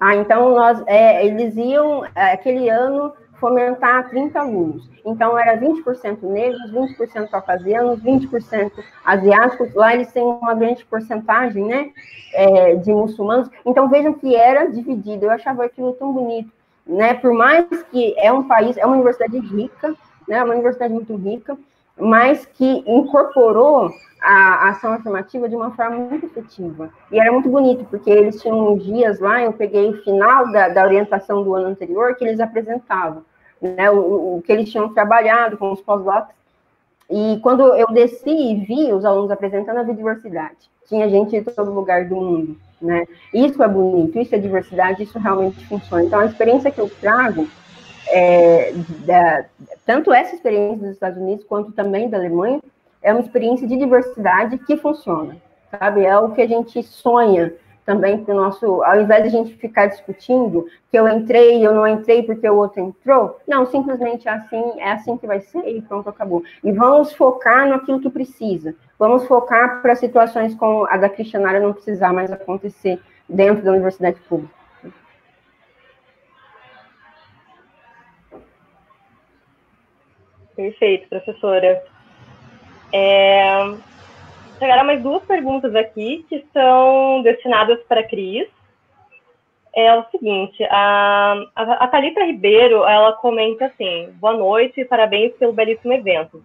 Ah, então, nós, é, eles iam, é, aquele ano, fomentar 30 alunos. Então, era 20% negros, 20% caucasianos, 20% asiáticos. Lá eles têm uma grande porcentagem, né, é, de muçulmanos. Então, vejam que era dividido. Eu achava aquilo tão bonito, né, por mais que é um país, é uma universidade rica, né, uma universidade muito rica, mas que incorporou a ação afirmativa de uma forma muito efetiva. E era muito bonito, porque eles tinham dias lá, eu peguei o final da, da orientação do ano anterior, que eles apresentavam né, o, o que eles tinham trabalhado com os pós-docs. E quando eu desci e vi os alunos apresentando a biodiversidade, tinha gente de todo lugar do mundo, né? Isso é bonito, isso é diversidade, isso realmente funciona. Então, a experiência que eu trago, é, da, tanto essa experiência dos Estados Unidos quanto também da Alemanha, é uma experiência de diversidade que funciona, sabe? É o que a gente sonha também para o nosso, ao invés de a gente ficar discutindo que eu entrei, eu não entrei porque o outro entrou, não, simplesmente é assim, é assim que vai ser e pronto, acabou. E vamos focar naquilo que precisa. Vamos focar para situações como a da Cristianária não precisar mais acontecer dentro da universidade pública. Perfeito, professora. É, chegaram mais duas perguntas aqui que são destinadas para a Cris. É o seguinte, a, a, Thalita Ribeiro, ela comenta assim, boa noite e parabéns pelo belíssimo evento.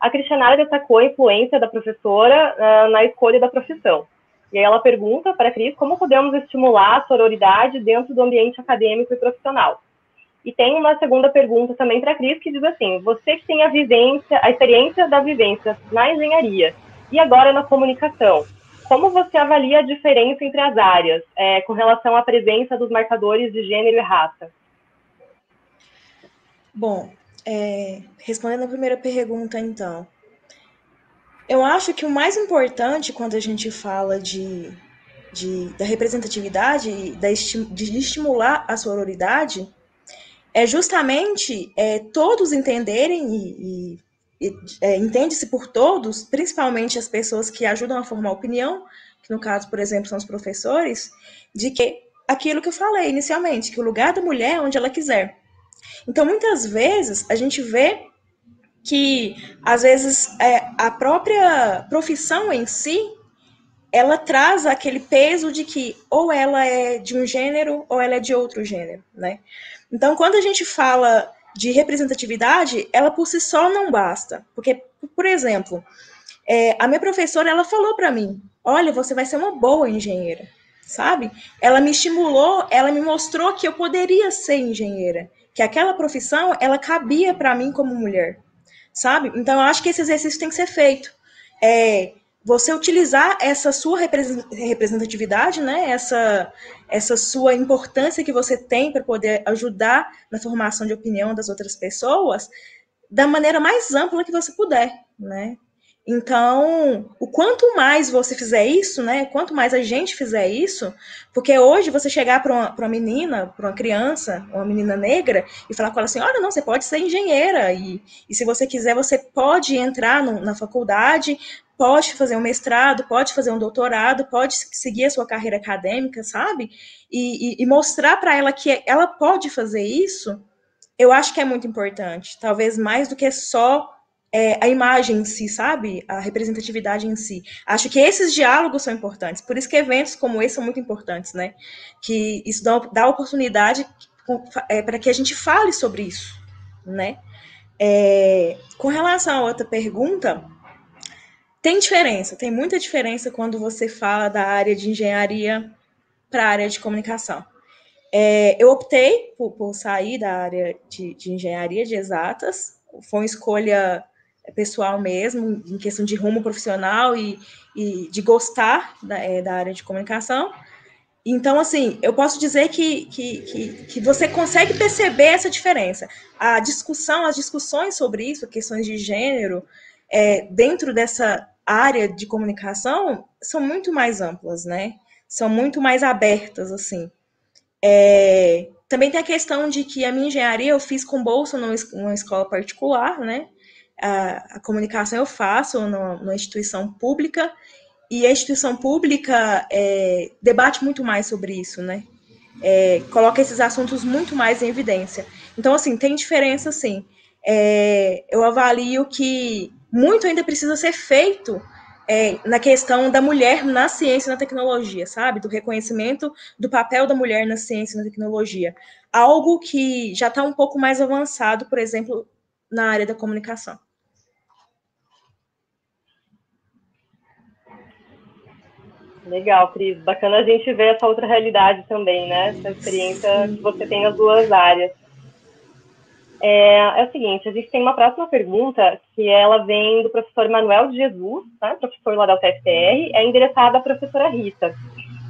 A Cristianária destacou a influência da professora uh, na escolha da profissão. E aí ela pergunta para a Cris como podemos estimular a sororidade dentro do ambiente acadêmico e profissional. E tem uma segunda pergunta também para a Cris, que diz assim, você que tem a vivência, a experiência da vivência na engenharia, e agora na comunicação, como você avalia a diferença entre as áreas é, com relação à presença dos marcadores de gênero e raça? Bom, é, respondendo a primeira pergunta, então, eu acho que o mais importante quando a gente fala de, de da representatividade, de estimular a sororidade, é justamente é, todos entenderem e, e é, entende-se por todos, principalmente as pessoas que ajudam a formar opinião, que no caso, por exemplo, são os professores, de que aquilo que eu falei inicialmente, que o lugar da mulher é onde ela quiser. Então, muitas vezes, a gente vê que, às vezes, é, a própria profissão em si, ela traz aquele peso de que ou ela é de um gênero ou ela é de outro gênero, né? Então, quando a gente fala de representatividade, ela por si só não basta. Porque, por exemplo, é, a minha professora, ela falou para mim, olha, você vai ser uma boa engenheira, sabe? Ela me estimulou, ela me mostrou que eu poderia ser engenheira, que aquela profissão, ela cabia para mim como mulher, sabe? Então, eu acho que esse exercício tem que ser feito. É, você utilizar essa sua representatividade, né, essa, essa sua importância que você tem para poder ajudar na formação de opinião das outras pessoas, da maneira mais ampla que você puder, né? Então, o quanto mais você fizer isso, né? Quanto mais a gente fizer isso, porque hoje você chegar para uma, uma menina, para uma criança, uma menina negra, e falar com ela assim: olha, não, você pode ser engenheira, e, e se você quiser, você pode entrar no, na faculdade, pode fazer um mestrado, pode fazer um doutorado, pode seguir a sua carreira acadêmica, sabe? E, e, e mostrar para ela que ela pode fazer isso, eu acho que é muito importante. Talvez mais do que só é, a imagem em si, sabe? A representatividade em si. Acho que esses diálogos são importantes. Por isso que eventos como esse são muito importantes, né? Que isso dá, dá oportunidade é, para que a gente fale sobre isso, né? É, com relação a outra pergunta, tem diferença, tem muita diferença quando você fala da área de engenharia para a área de comunicação. É, eu optei por, por, sair da área de, de, engenharia de exatas, foi uma escolha pessoal mesmo, em questão de rumo profissional e, e de gostar da, é, da, área de comunicação. Então, assim, eu posso dizer que, que, que, que, você consegue perceber essa diferença. A discussão, as discussões sobre isso, questões de gênero, é, dentro dessa área de comunicação, são muito mais amplas, né? São muito mais abertas, assim. É, também tem a questão de que a minha engenharia eu fiz com bolsa numa, escola particular, né? A, a, comunicação eu faço numa, numa, instituição pública e a instituição pública é, debate muito mais sobre isso, né? É, coloca esses assuntos muito mais em evidência. Então, assim, tem diferença, sim. É, eu avalio que muito ainda precisa ser feito é, na questão da mulher na ciência e na tecnologia, sabe? Do reconhecimento do papel da mulher na ciência e na tecnologia. Algo que já está um pouco mais avançado, por exemplo, na área da comunicação. Legal, Cris. Bacana a gente ver essa outra realidade também, né? Essa experiência que você tem nas duas áreas. É, é, o seguinte, a gente tem uma próxima pergunta, que ela vem do professor Manuel de Jesus, tá? professor lá da UTFPR, é endereçada à professora Rita.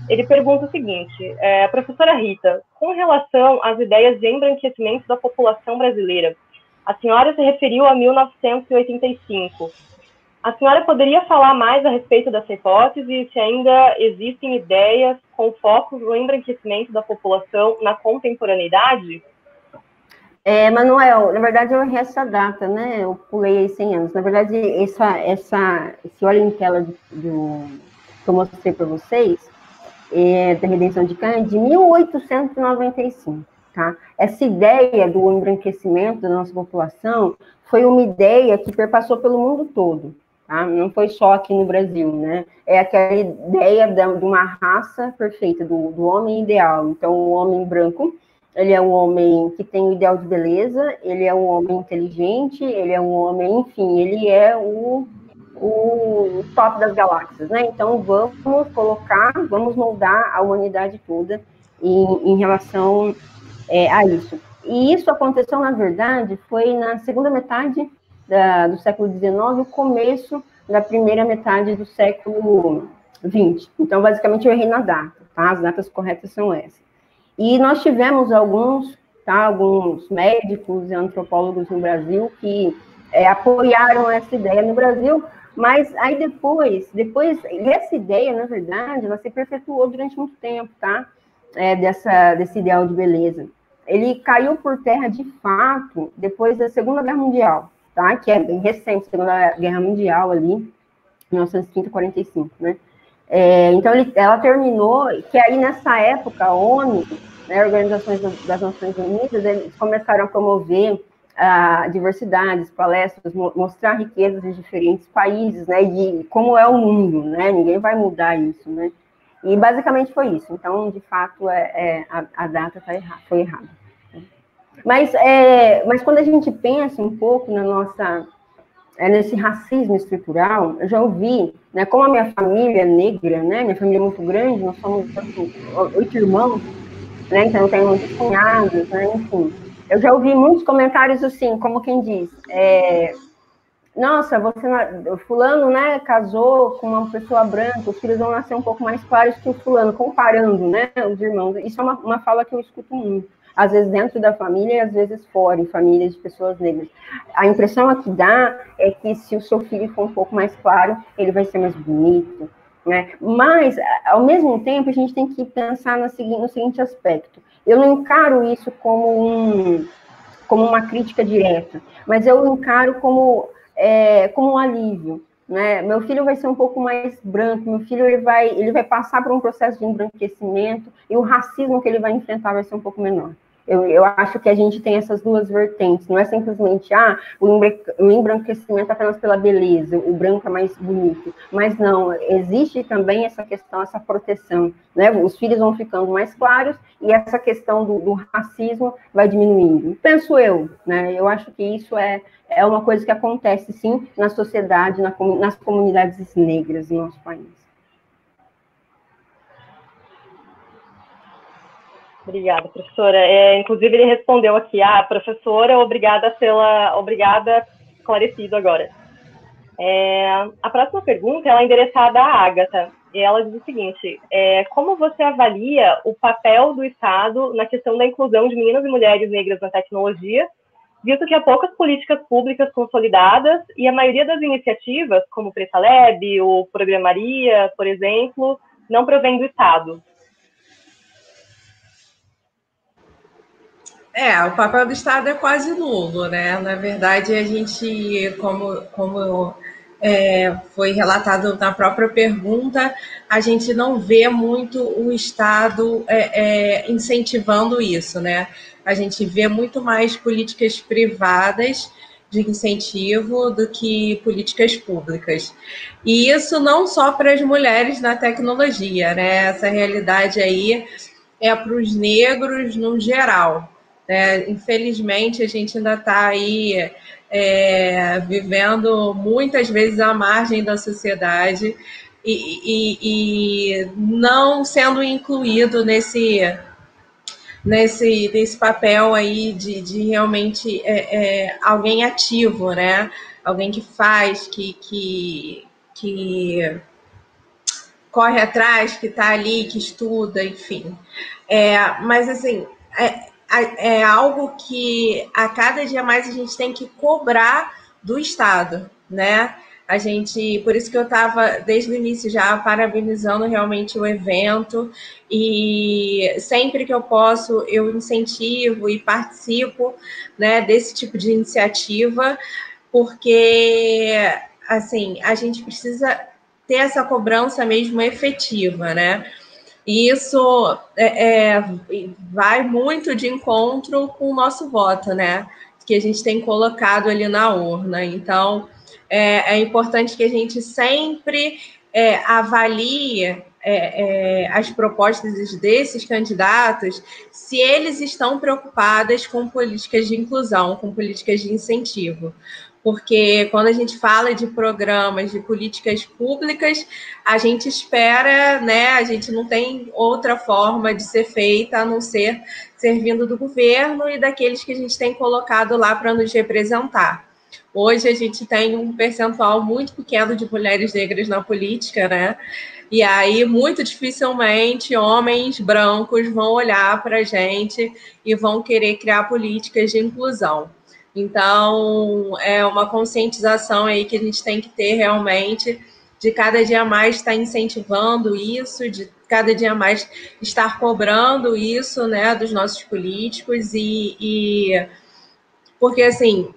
Ele pergunta o seguinte, é, professora Rita, com relação às ideias de embranquecimento da população brasileira, a senhora se referiu a 1985. A senhora poderia falar mais a respeito dessa hipótese se ainda existem ideias com foco no embranquecimento da população na contemporaneidade? É, Manuel, na verdade eu errei essa data, né? Eu pulei aí 100 anos. Na verdade, essa, essa, esse olho em tela do, que eu mostrei para vocês, é, da redenção de Cana, é de 1895, tá? Essa ideia do embranquecimento da nossa população foi uma ideia que perpassou pelo mundo todo, tá? Não foi só aqui no Brasil, né? É aquela ideia de uma raça perfeita, do, do homem ideal. Então, o homem branco ele é um homem que tem o ideal de beleza, ele é um homem inteligente, ele é um homem, enfim, ele é o, o top das galáxias, né? Então vamos colocar, vamos moldar a humanidade toda em, em relação é, a isso. E isso aconteceu, na verdade, foi na segunda metade da, do século XIX, o começo da primeira metade do século XX. Então, basicamente, eu errei na data, tá? As datas corretas são essas. E nós tivemos alguns, tá, alguns médicos e antropólogos no Brasil que é, apoiaram essa ideia no Brasil, mas aí depois, depois, essa ideia, na verdade, ela se perpetuou durante muito tempo, tá? É, dessa, desse ideal de beleza. Ele caiu por terra de fato depois da Segunda Guerra Mundial, tá? Que é bem recente, Segunda Guerra Mundial ali, 1930, 45, né? É, então, ele, ela terminou, que aí nessa época a ONU né, organizações das Nações Unidas, eles começaram a promover a uh, diversidades, palestras, mo mostrar riquezas de diferentes países, né, e como é o mundo, né, ninguém vai mudar isso, né, e basicamente foi isso. Então, de fato, é, é a, a, data tá foi errada. Mas, é, mas quando a gente pensa um pouco na nossa é, nesse racismo estrutural, eu já ouvi, né, como a minha família é negra, né, minha família é muito grande, nós somos oito irmãos, né? Então, eu tenho muitos cunhados, né? Enfim. Eu já ouvi muitos comentários assim, como quem diz, é, nossa, você, fulano, né, casou com uma pessoa branca, os filhos vão nascer um pouco mais claros que o fulano, comparando, né, os irmãos. Isso é uma, uma fala que eu escuto muito. Às vezes dentro da família e às vezes fora, em famílias de pessoas negras. A impressão que dá é que se o seu filho for um pouco mais claro, ele vai ser mais bonito, né? Mas, ao mesmo tempo, a gente tem que pensar no seguinte, no seguinte aspecto. Eu não encaro isso como, um, como uma crítica direta, mas eu encaro como, é, como um alívio. Né? Meu filho vai ser um pouco mais branco, meu filho ele vai, ele vai passar por um processo de embranquecimento e o racismo que ele vai enfrentar vai ser um pouco menor. Eu, eu acho que a gente tem essas duas vertentes, não é simplesmente, ah, o embranquecimento apenas pela beleza, o branco é mais bonito, mas não, existe também essa questão, essa proteção, né? Os filhos vão ficando mais claros e essa questão do, do racismo vai diminuindo. Penso eu, né? Eu acho que isso é, é uma coisa que acontece, sim, na sociedade, na, nas comunidades negras do nosso país. Obrigada, professora. É, inclusive, ele respondeu aqui, ah, professora, obrigada pela, obrigada, esclarecido agora. É, a próxima pergunta é endereçada à Agatha, e ela diz o seguinte, é, como você avalia o papel do Estado na questão da inclusão de meninas e mulheres negras na tecnologia, visto que há poucas políticas públicas consolidadas e a maioria das iniciativas, como o Preta o Programaria, por exemplo, não provém do Estado? É, o papel do Estado é quase nulo, né? Na verdade, a gente, como, como é, foi relatado na própria pergunta, a gente não vê muito o Estado é, é, incentivando isso, né? A gente vê muito mais políticas privadas de incentivo do que políticas públicas. E isso não só para as mulheres na tecnologia, né? Essa realidade aí é para os negros no geral. Né? Infelizmente, a gente ainda está aí é, vivendo muitas vezes à margem da sociedade e, e, e não sendo incluído nesse, nesse, nesse papel aí de, de realmente é, é, alguém ativo, né? Alguém que faz, que, que, que corre atrás, que está ali, que estuda, enfim. É, mas assim, é, é algo que a cada dia mais a gente tem que cobrar do Estado, né? A gente, por isso que eu estava desde o início já parabenizando realmente o evento e sempre que eu posso eu incentivo e participo, né, desse tipo de iniciativa, porque assim a gente precisa ter essa cobrança mesmo efetiva, né? E isso é, é, vai muito de encontro com o nosso voto, né? Que a gente tem colocado ali na urna. Então, é, é importante que a gente sempre é, avalie é, é, as propostas desses candidatos, se eles estão preocupados com políticas de inclusão, com políticas de incentivo porque quando a gente fala de programas, de políticas públicas, a gente espera, né? A gente não tem outra forma de ser feita a não ser servindo do governo e daqueles que a gente tem colocado lá para nos representar. Hoje a gente tem um percentual muito pequeno de mulheres negras na política, né? E aí, muito dificilmente, homens brancos vão olhar para a gente e vão querer criar políticas de inclusão. Então, é uma conscientização aí que a gente tem que ter realmente de cada dia mais estar incentivando isso, de cada dia mais estar cobrando isso, né, dos nossos políticos e, e porque assim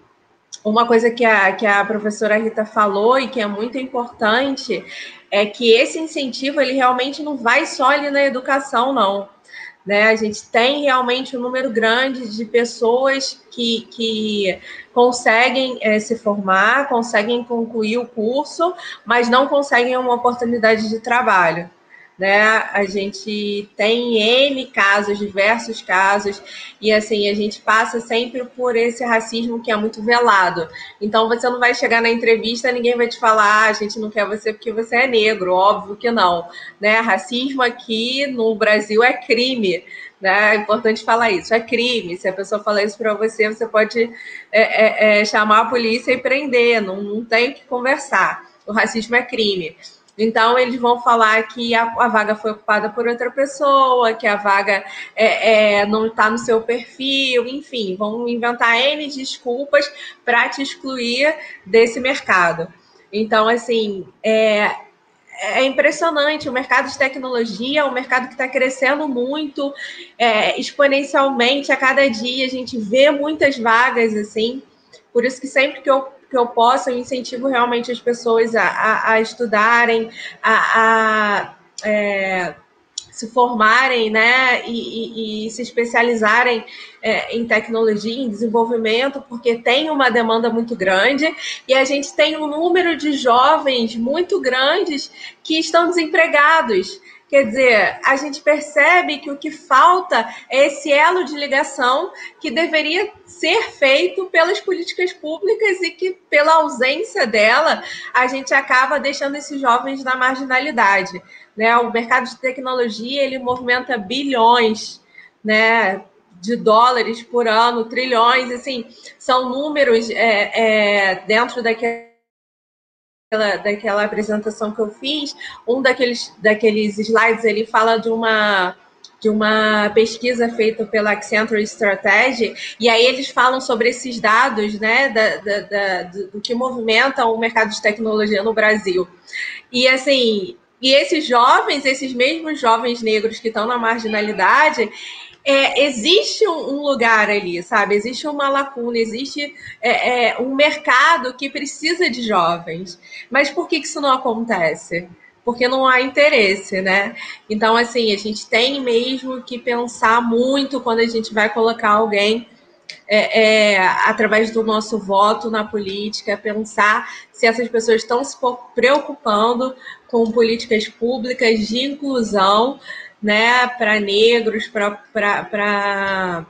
uma coisa que a, que a professora Rita falou e que é muito importante é que esse incentivo ele realmente não vai só ali na educação, não. Né? A gente tem realmente um número grande de pessoas que, que conseguem é, se formar, conseguem concluir o curso, mas não conseguem uma oportunidade de trabalho né? A gente tem N casos, diversos casos, e assim, a gente passa sempre por esse racismo que é muito velado. Então você não vai chegar na entrevista, ninguém vai te falar, ah, a gente não quer você porque você é negro, óbvio que não. Né? Racismo aqui no Brasil é crime. Né? É importante falar isso, é crime. Se a pessoa falar isso para você, você pode é, é, é, chamar a polícia e prender, não, não tem o que conversar. O racismo é crime. Então, eles vão falar que a, a, vaga foi ocupada por outra pessoa, que a vaga é, é, não está no seu perfil, enfim, vão inventar N desculpas para te excluir desse mercado. Então, assim, é, é impressionante. O mercado de tecnologia é um mercado que está crescendo muito, é, exponencialmente a cada dia. A gente vê muitas vagas assim. Por isso que sempre que eu que eu possa, eu incentivo realmente as pessoas a, a, a estudarem, a, a é, se formarem, né, e, e, e se especializarem é, em tecnologia, em desenvolvimento, porque tem uma demanda muito grande e a gente tem um número de jovens muito grandes que estão desempregados. Quer dizer, a gente percebe que o que falta é esse elo de ligação que deveria ser feito pelas políticas públicas e que, pela ausência dela, a gente acaba deixando esses jovens na marginalidade. Né? O mercado de tecnologia ele movimenta bilhões né, de dólares por ano, trilhões, assim, são números é, é, dentro daquele daquela, daquela apresentação que eu fiz, um daqueles, daqueles slides ele fala de uma de uma pesquisa feita pela Accenture Strategy, e aí eles falam sobre esses dados, né, da, da, da, do que movimenta o mercado de tecnologia no Brasil. E assim, e esses jovens, esses mesmos jovens negros que estão na marginalidade, é, existe um lugar ali, sabe? Existe uma lacuna, existe é, é, um mercado que precisa de jovens. Mas por que, que isso não acontece? Porque não há interesse, né? Então, assim, a gente tem mesmo que pensar muito quando a gente vai colocar alguém é, é, através do nosso voto na política, pensar se essas pessoas estão se preocupando com políticas públicas de inclusão né, para negros, para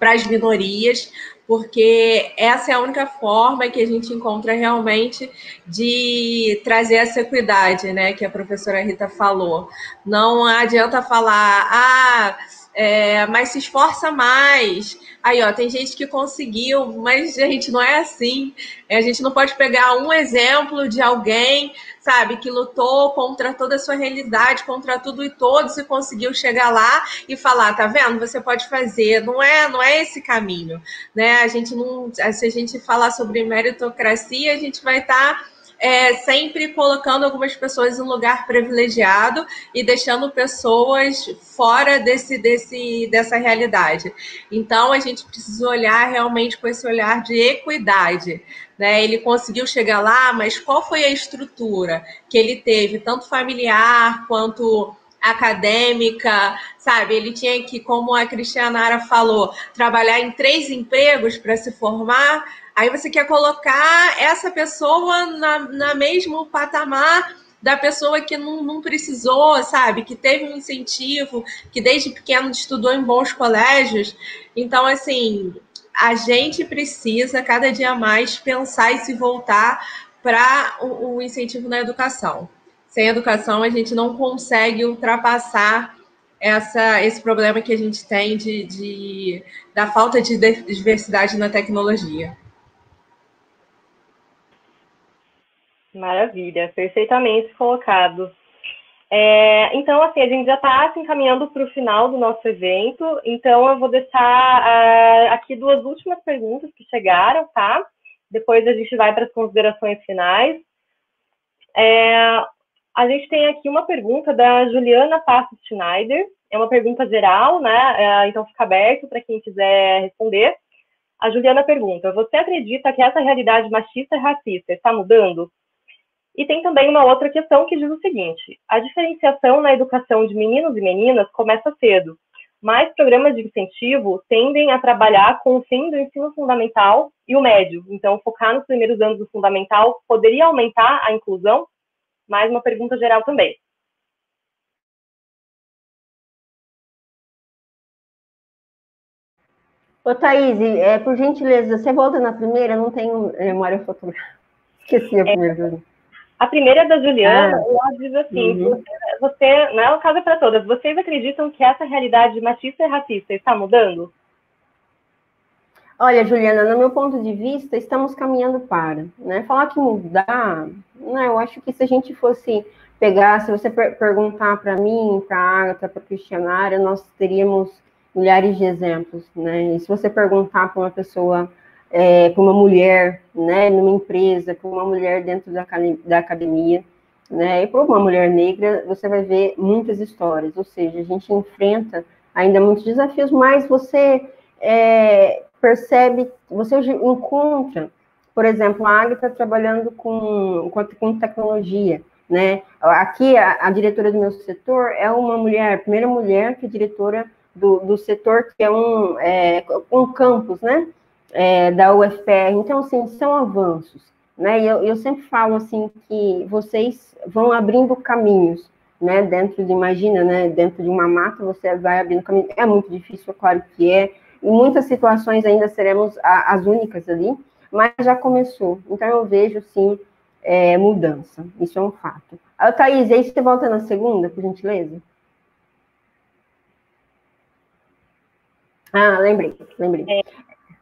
as minorias, porque essa é a única forma que a gente encontra realmente de trazer essa equidade, né, que a professora Rita falou. Não adianta falar, ah, é, mas se esforça mais. Aí, ó, tem gente que conseguiu, mas, gente, não é assim. A gente não pode pegar um exemplo de alguém sabe, que lutou contra toda a sua realidade, contra tudo e todos e conseguiu chegar lá e falar, tá vendo? Você pode fazer. Não é, não é esse caminho, né? A gente não, se a gente falar sobre meritocracia, a gente vai estar tá é, sempre colocando algumas pessoas em lugar privilegiado e deixando pessoas fora desse, desse, dessa realidade. Então, a gente precisa olhar realmente com esse olhar de equidade. Né? Ele conseguiu chegar lá, mas qual foi a estrutura que ele teve, tanto familiar quanto acadêmica, sabe? Ele tinha que, como a Cristianara falou, trabalhar em três empregos para se formar. Aí você quer colocar essa pessoa na, na mesmo patamar da pessoa que não, não precisou, sabe? Que teve um incentivo, que desde pequeno estudou em bons colégios. Então, assim, a gente precisa cada dia mais pensar e se voltar para o, o incentivo na educação. Sem educação, a gente não consegue ultrapassar essa, esse problema que a gente tem de, de da falta de diversidade na tecnologia. Maravilha, perfeitamente colocado. É, então, assim, a gente já está se encaminhando para o final do nosso evento, então eu vou deixar uh, aqui duas últimas perguntas que chegaram, tá? Depois a gente vai para as considerações finais. É, a gente tem aqui uma pergunta da Juliana Passos Schneider, é uma pergunta geral, né? É, então fica aberto para quem quiser responder. A Juliana pergunta: Você acredita que essa realidade machista e racista está mudando? E tem também uma outra questão que diz o seguinte: a diferenciação na educação de meninos e meninas começa cedo, mas programas de incentivo tendem a trabalhar com o fim do ensino fundamental e o médio. Então, focar nos primeiros anos do fundamental poderia aumentar a inclusão? Mais uma pergunta geral também. Ô, Thaís, é, por gentileza, você volta na primeira? Não tenho memória fotográfica. Esqueci a primeira. É, a primeira é da Juliana, ah, ela diz assim: uhum. você, você, não é uma casa para todas, vocês acreditam que essa realidade machista e racista está mudando? Olha, Juliana, no meu ponto de vista, estamos caminhando para. Né? Falar que mudar, né, eu acho que se a gente fosse pegar, se você per perguntar para mim, para a Agatha, para a Cristianária, nós teríamos milhares de exemplos. Né? E se você perguntar para uma pessoa é, uma mulher, né, numa empresa, para uma mulher dentro da, da academia, né, e para uma mulher negra, você vai ver muitas histórias, ou seja, a gente enfrenta ainda muitos desafios, mas você é, percebe, você encontra, por exemplo, a Agatha trabalhando com, com, com tecnologia, né, aqui a, a, diretora do meu setor é uma mulher, a primeira mulher que é diretora do, do setor que é um, é, um campus, né, é, da UFPR. Então, assim, são avanços, né? Eu, eu sempre falo, assim, que vocês vão abrindo caminhos, né? Dentro de, imagina, né? Dentro de uma mata, você vai abrindo caminho. É muito difícil, é claro que é. Em muitas situações ainda seremos a, as únicas ali, mas já começou. Então, eu vejo, sim, é, mudança. Isso é um fato. Ah, Thaís, aí você volta na segunda, por gentileza? Ah, lembrei, lembrei.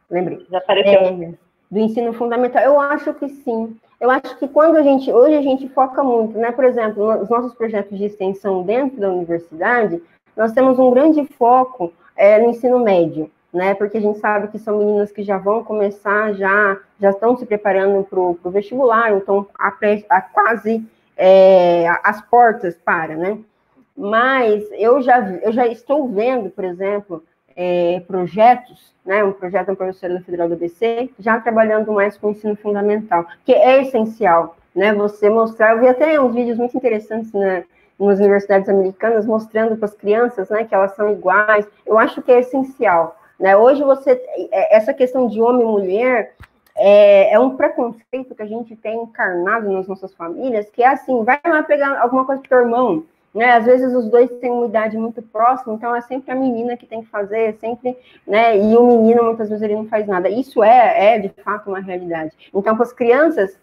Lembrei. Já apareceu. É, do ensino fundamental. Eu acho que sim. Eu acho que quando a gente, hoje a gente foca muito, né? Por exemplo, os nossos projetos de extensão dentro da universidade, nós temos um grande foco é, no ensino médio, né? Porque a gente sabe que são meninas que já vão começar, já, já estão se preparando para o vestibular, então a, a quase é, as portas para, né? Mas eu já, eu já estou vendo, por exemplo, é, projetos, né, um projeto da professora Federal do ABC, já trabalhando mais com o ensino fundamental, que é essencial, né, você mostrar, eu vi até uns vídeos muito interessantes né, nas universidades americanas, mostrando para as crianças, né, que elas são iguais, eu acho que é essencial, né, hoje você, é, essa questão de homem e mulher, é, é, um preconceito que a gente tem encarnado nas nossas famílias, que é assim, vai lá pegar alguma coisa pro teu irmão, né? Às vezes os dois têm uma idade muito próxima, então é sempre a menina que tem que fazer, é sempre, né? E o menino muitas vezes ele não faz nada. Isso é, é de fato uma realidade. Então, para as crianças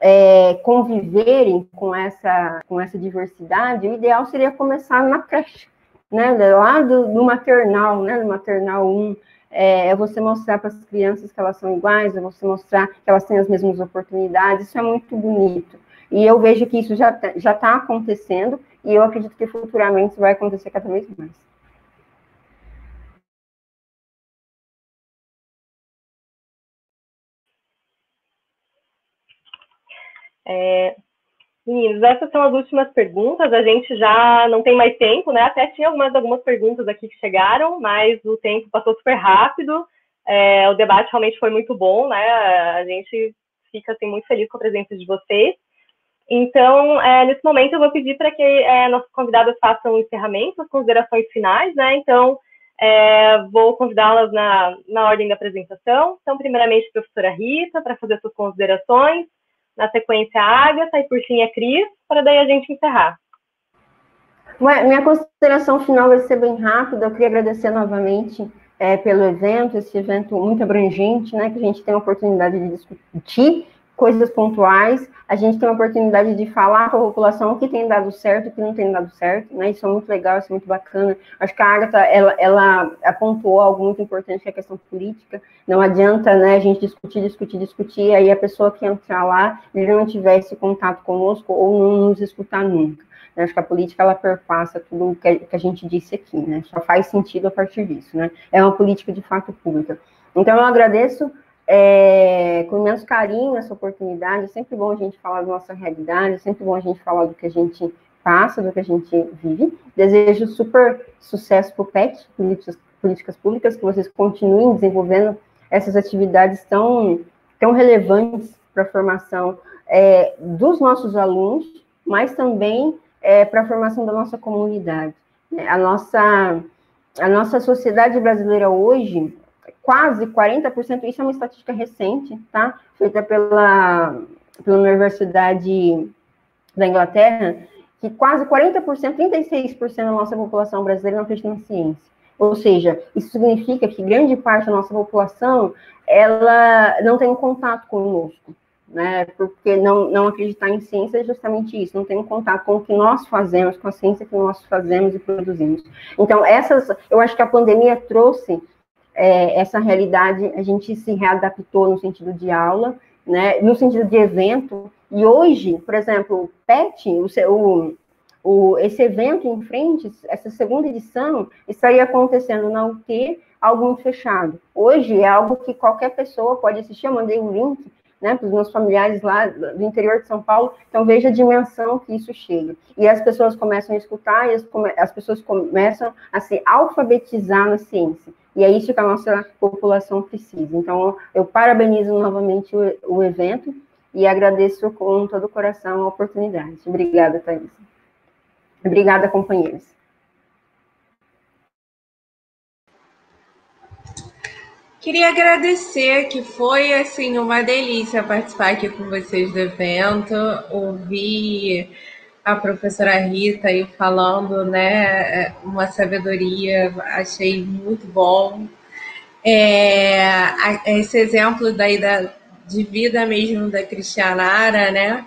é, conviverem com essa, com essa diversidade, o ideal seria começar na creche, né? Lá do, do maternal, né? Do maternal 1. É, é você mostrar para as crianças que elas são iguais, é você mostrar que elas têm as mesmas oportunidades, isso é muito bonito. E eu vejo que isso já está já tá acontecendo, e eu acredito que futuramente isso vai acontecer cada vez mais. É, meninos, essas são as últimas perguntas. A gente já não tem mais tempo, né? Até tinha algumas, algumas perguntas aqui que chegaram, mas o tempo passou super rápido. É, o debate realmente foi muito bom, né? A gente fica assim, muito feliz com a presença de vocês. Então, é, nesse momento, eu vou pedir para que é, nossos convidados façam o encerramento, as considerações finais, né? Então, é, vou convidá-las na, na ordem da apresentação. Então, primeiramente, a professora Rita, para fazer suas considerações. Na sequência, a Agatha e, por fim, a Cris, para daí a gente encerrar. Ué, minha consideração final vai ser bem rápida. Eu queria agradecer novamente é, pelo evento, esse evento muito abrangente, né, que a gente tem a oportunidade de discutir coisas pontuais, a gente tem a oportunidade de falar com a população o que tem dado certo, o que não tem dado certo, né? Isso é muito legal, isso é muito bacana. Acho que a Agatha, ela, ela apontou algo muito importante, que é a questão política. Não adianta, né, a gente discutir, discutir, discutir, aí a pessoa que entrar lá, ele não tivesse contato conosco ou não nos escutar nunca. Acho que a política, ela perpassa tudo que que a gente disse aqui, né? Só faz sentido a partir disso, né? É uma política de fato pública. Então, eu agradeço é, com imenso carinho essa oportunidade. É sempre bom a gente falar da nossa realidade, é sempre bom a gente falar do que a gente passa, do que a gente vive. Desejo super sucesso para o PET, políticas, políticas públicas, que vocês continuem desenvolvendo essas atividades tão, tão relevantes para a formação é, dos nossos alunos, mas também é, para a formação da nossa comunidade. A nossa, a nossa sociedade brasileira hoje, quase 40%, isso é uma estatística recente, tá? Feita pela, pela Universidade da Inglaterra, que quase 40%, 36% da nossa população brasileira não acredita na ciência. Ou seja, isso significa que grande parte da nossa população, ela não tem um contato conosco, né? Porque não, não acreditar em ciência é justamente isso, não tem um contato com o que nós fazemos, com a ciência que nós fazemos e produzimos. Então, essas, eu acho que a pandemia trouxe é, essa realidade, a gente se readaptou no sentido de aula, né, no sentido de evento, e hoje, por exemplo, o PET, o, o, esse evento em frente, essa segunda edição, estaria acontecendo na UT, algo muito fechado. Hoje é algo que qualquer pessoa pode assistir, eu mandei um link, né, para os meus familiares lá do interior de São Paulo, então veja a dimensão que isso chega. E as pessoas começam a escutar, e as, as pessoas começam a se alfabetizar na ciência. E é isso que a nossa população precisa. Então, eu parabenizo novamente o, o evento e agradeço com todo o coração a oportunidade. Obrigada, Thaís. Obrigada, companheiros. Queria agradecer, que foi assim uma delícia participar aqui com vocês do evento, ouvir a professora Rita aí falando, né, é, uma sabedoria, achei muito bom. É, esse exemplo daí da, de vida mesmo da Cristianara, né,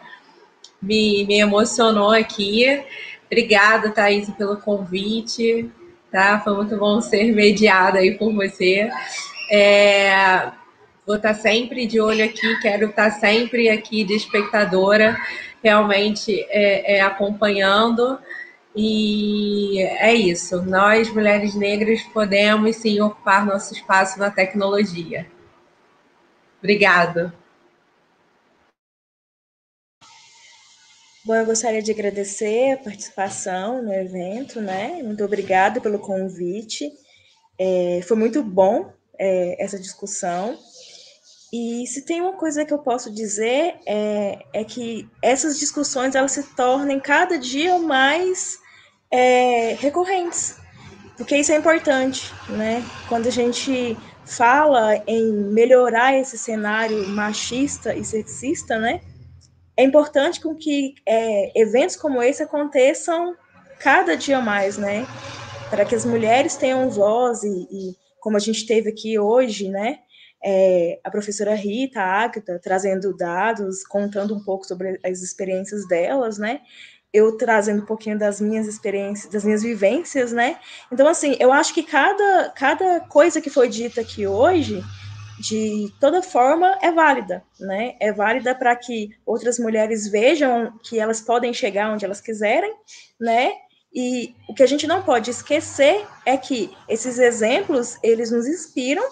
me, me emocionou aqui. Obrigada, Thaís, pelo convite. tá? Foi muito bom ser mediada aí por você. É, vou estar sempre de olho aqui, quero estar sempre aqui de espectadora, realmente é, é, acompanhando. E é isso. Nós, mulheres negras, podemos sim ocupar nosso espaço na tecnologia. Obrigada. Bom, eu gostaria de agradecer a participação no evento, né? Muito obrigada pelo convite. É, foi muito bom é, essa discussão. E se tem uma coisa que eu posso dizer é, é que essas discussões elas se tornem cada dia mais é, recorrentes, porque isso é importante, né? Quando a gente fala em melhorar esse cenário machista e sexista, né? é importante com que é, eventos como esse aconteçam cada dia mais, né? Para que as mulheres tenham voz e, e como a gente teve aqui hoje, né? É, a professora Rita, a Agatha, trazendo dados, contando um pouco sobre as experiências delas, né? Eu trazendo um pouquinho das minhas experiências, das minhas vivências, né? Então, assim, eu acho que cada, cada coisa que foi dita aqui hoje de toda forma é válida, né? É válida para que outras mulheres vejam que elas podem chegar onde elas quiserem, né? E o que a gente não pode esquecer é que esses exemplos, eles nos inspiram,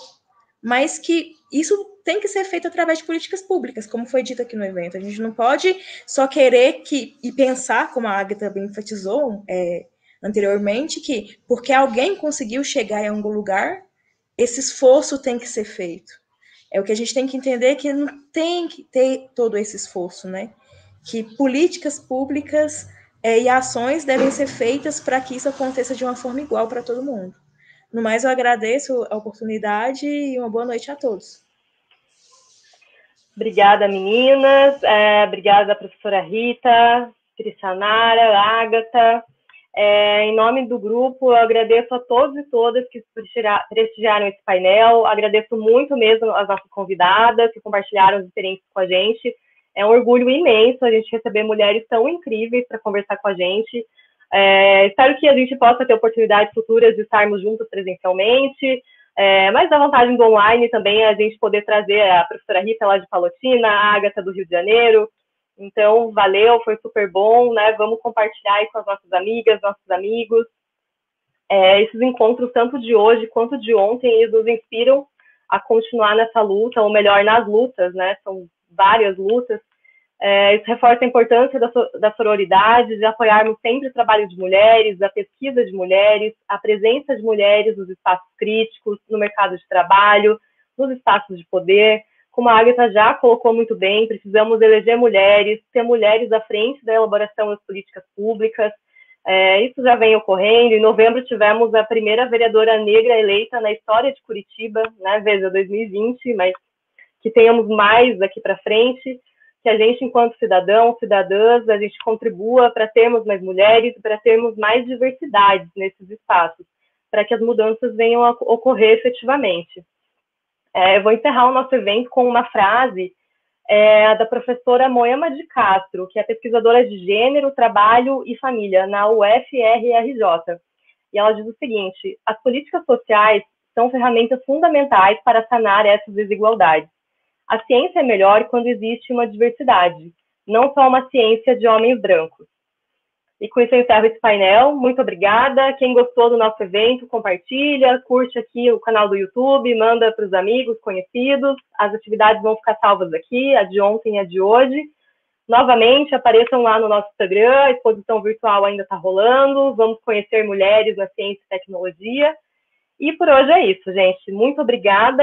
mas que isso tem que ser feito através de políticas públicas, como foi dito aqui no evento. A gente não pode só querer que e pensar, como a Agatha bem enfatizou é, anteriormente, que porque alguém conseguiu chegar em algum lugar, esse esforço tem que ser feito. É o que a gente tem que entender que não tem que ter todo esse esforço, né? Que políticas públicas é, e ações devem ser feitas para que isso aconteça de uma forma igual para todo mundo. No mais, eu agradeço a oportunidade e uma boa noite a todos. Obrigada, meninas. É, obrigada, professora Rita, Cristianara, Ágata. É, em nome do grupo, eu agradeço a todos e todas que prestigiaram esse painel, agradeço muito mesmo as nossas convidadas que compartilharam as experiências com a gente. É um orgulho imenso a gente receber mulheres tão incríveis para conversar com a gente. É, espero que a gente possa ter oportunidades futuras de estarmos juntos presencialmente, é, mas a vantagem do online também é a gente poder trazer a professora Rita lá de Palotina, a Agatha do Rio de Janeiro, então, valeu, foi super bom, né? Vamos compartilhar aí com as nossas amigas, nossos amigos. É, esses encontros, tanto de hoje quanto de ontem, eles nos inspiram a continuar nessa luta, ou melhor, nas lutas, né? São várias lutas. É, isso reforça a importância da, da sororidade, de apoiarmos sempre o trabalho de mulheres, a pesquisa de mulheres, a presença de mulheres nos espaços críticos, no mercado de trabalho, nos espaços de poder, como a Agatha já colocou muito bem, precisamos eleger mulheres, ter mulheres à frente da elaboração das políticas públicas. É, isso já vem ocorrendo. Em novembro tivemos a primeira vereadora negra eleita na história de Curitiba, né? Veja, 2020, mas que tenhamos mais daqui para frente, que a gente, enquanto cidadãos, cidadãs, a gente contribua para termos mais mulheres, para termos mais diversidade nesses espaços, para que as mudanças venham a ocorrer efetivamente. É, eu vou encerrar o nosso evento com uma frase é, da professora Moema de Castro, que é pesquisadora de gênero, trabalho e família na UFRRJ. E ela diz o seguinte: as políticas sociais são ferramentas fundamentais para sanar essas desigualdades. A ciência é melhor quando existe uma diversidade, não só uma ciência de homens brancos. E com isso eu encerro esse painel. Muito obrigada. Quem gostou do nosso evento, compartilha, curte aqui o canal do YouTube, manda para os amigos, conhecidos. As atividades vão ficar salvas aqui, a de ontem e a de hoje. Novamente, apareçam lá no nosso Instagram, a exposição virtual ainda está rolando. Vamos conhecer mulheres na ciência e tecnologia. E por hoje é isso, gente. Muito obrigada.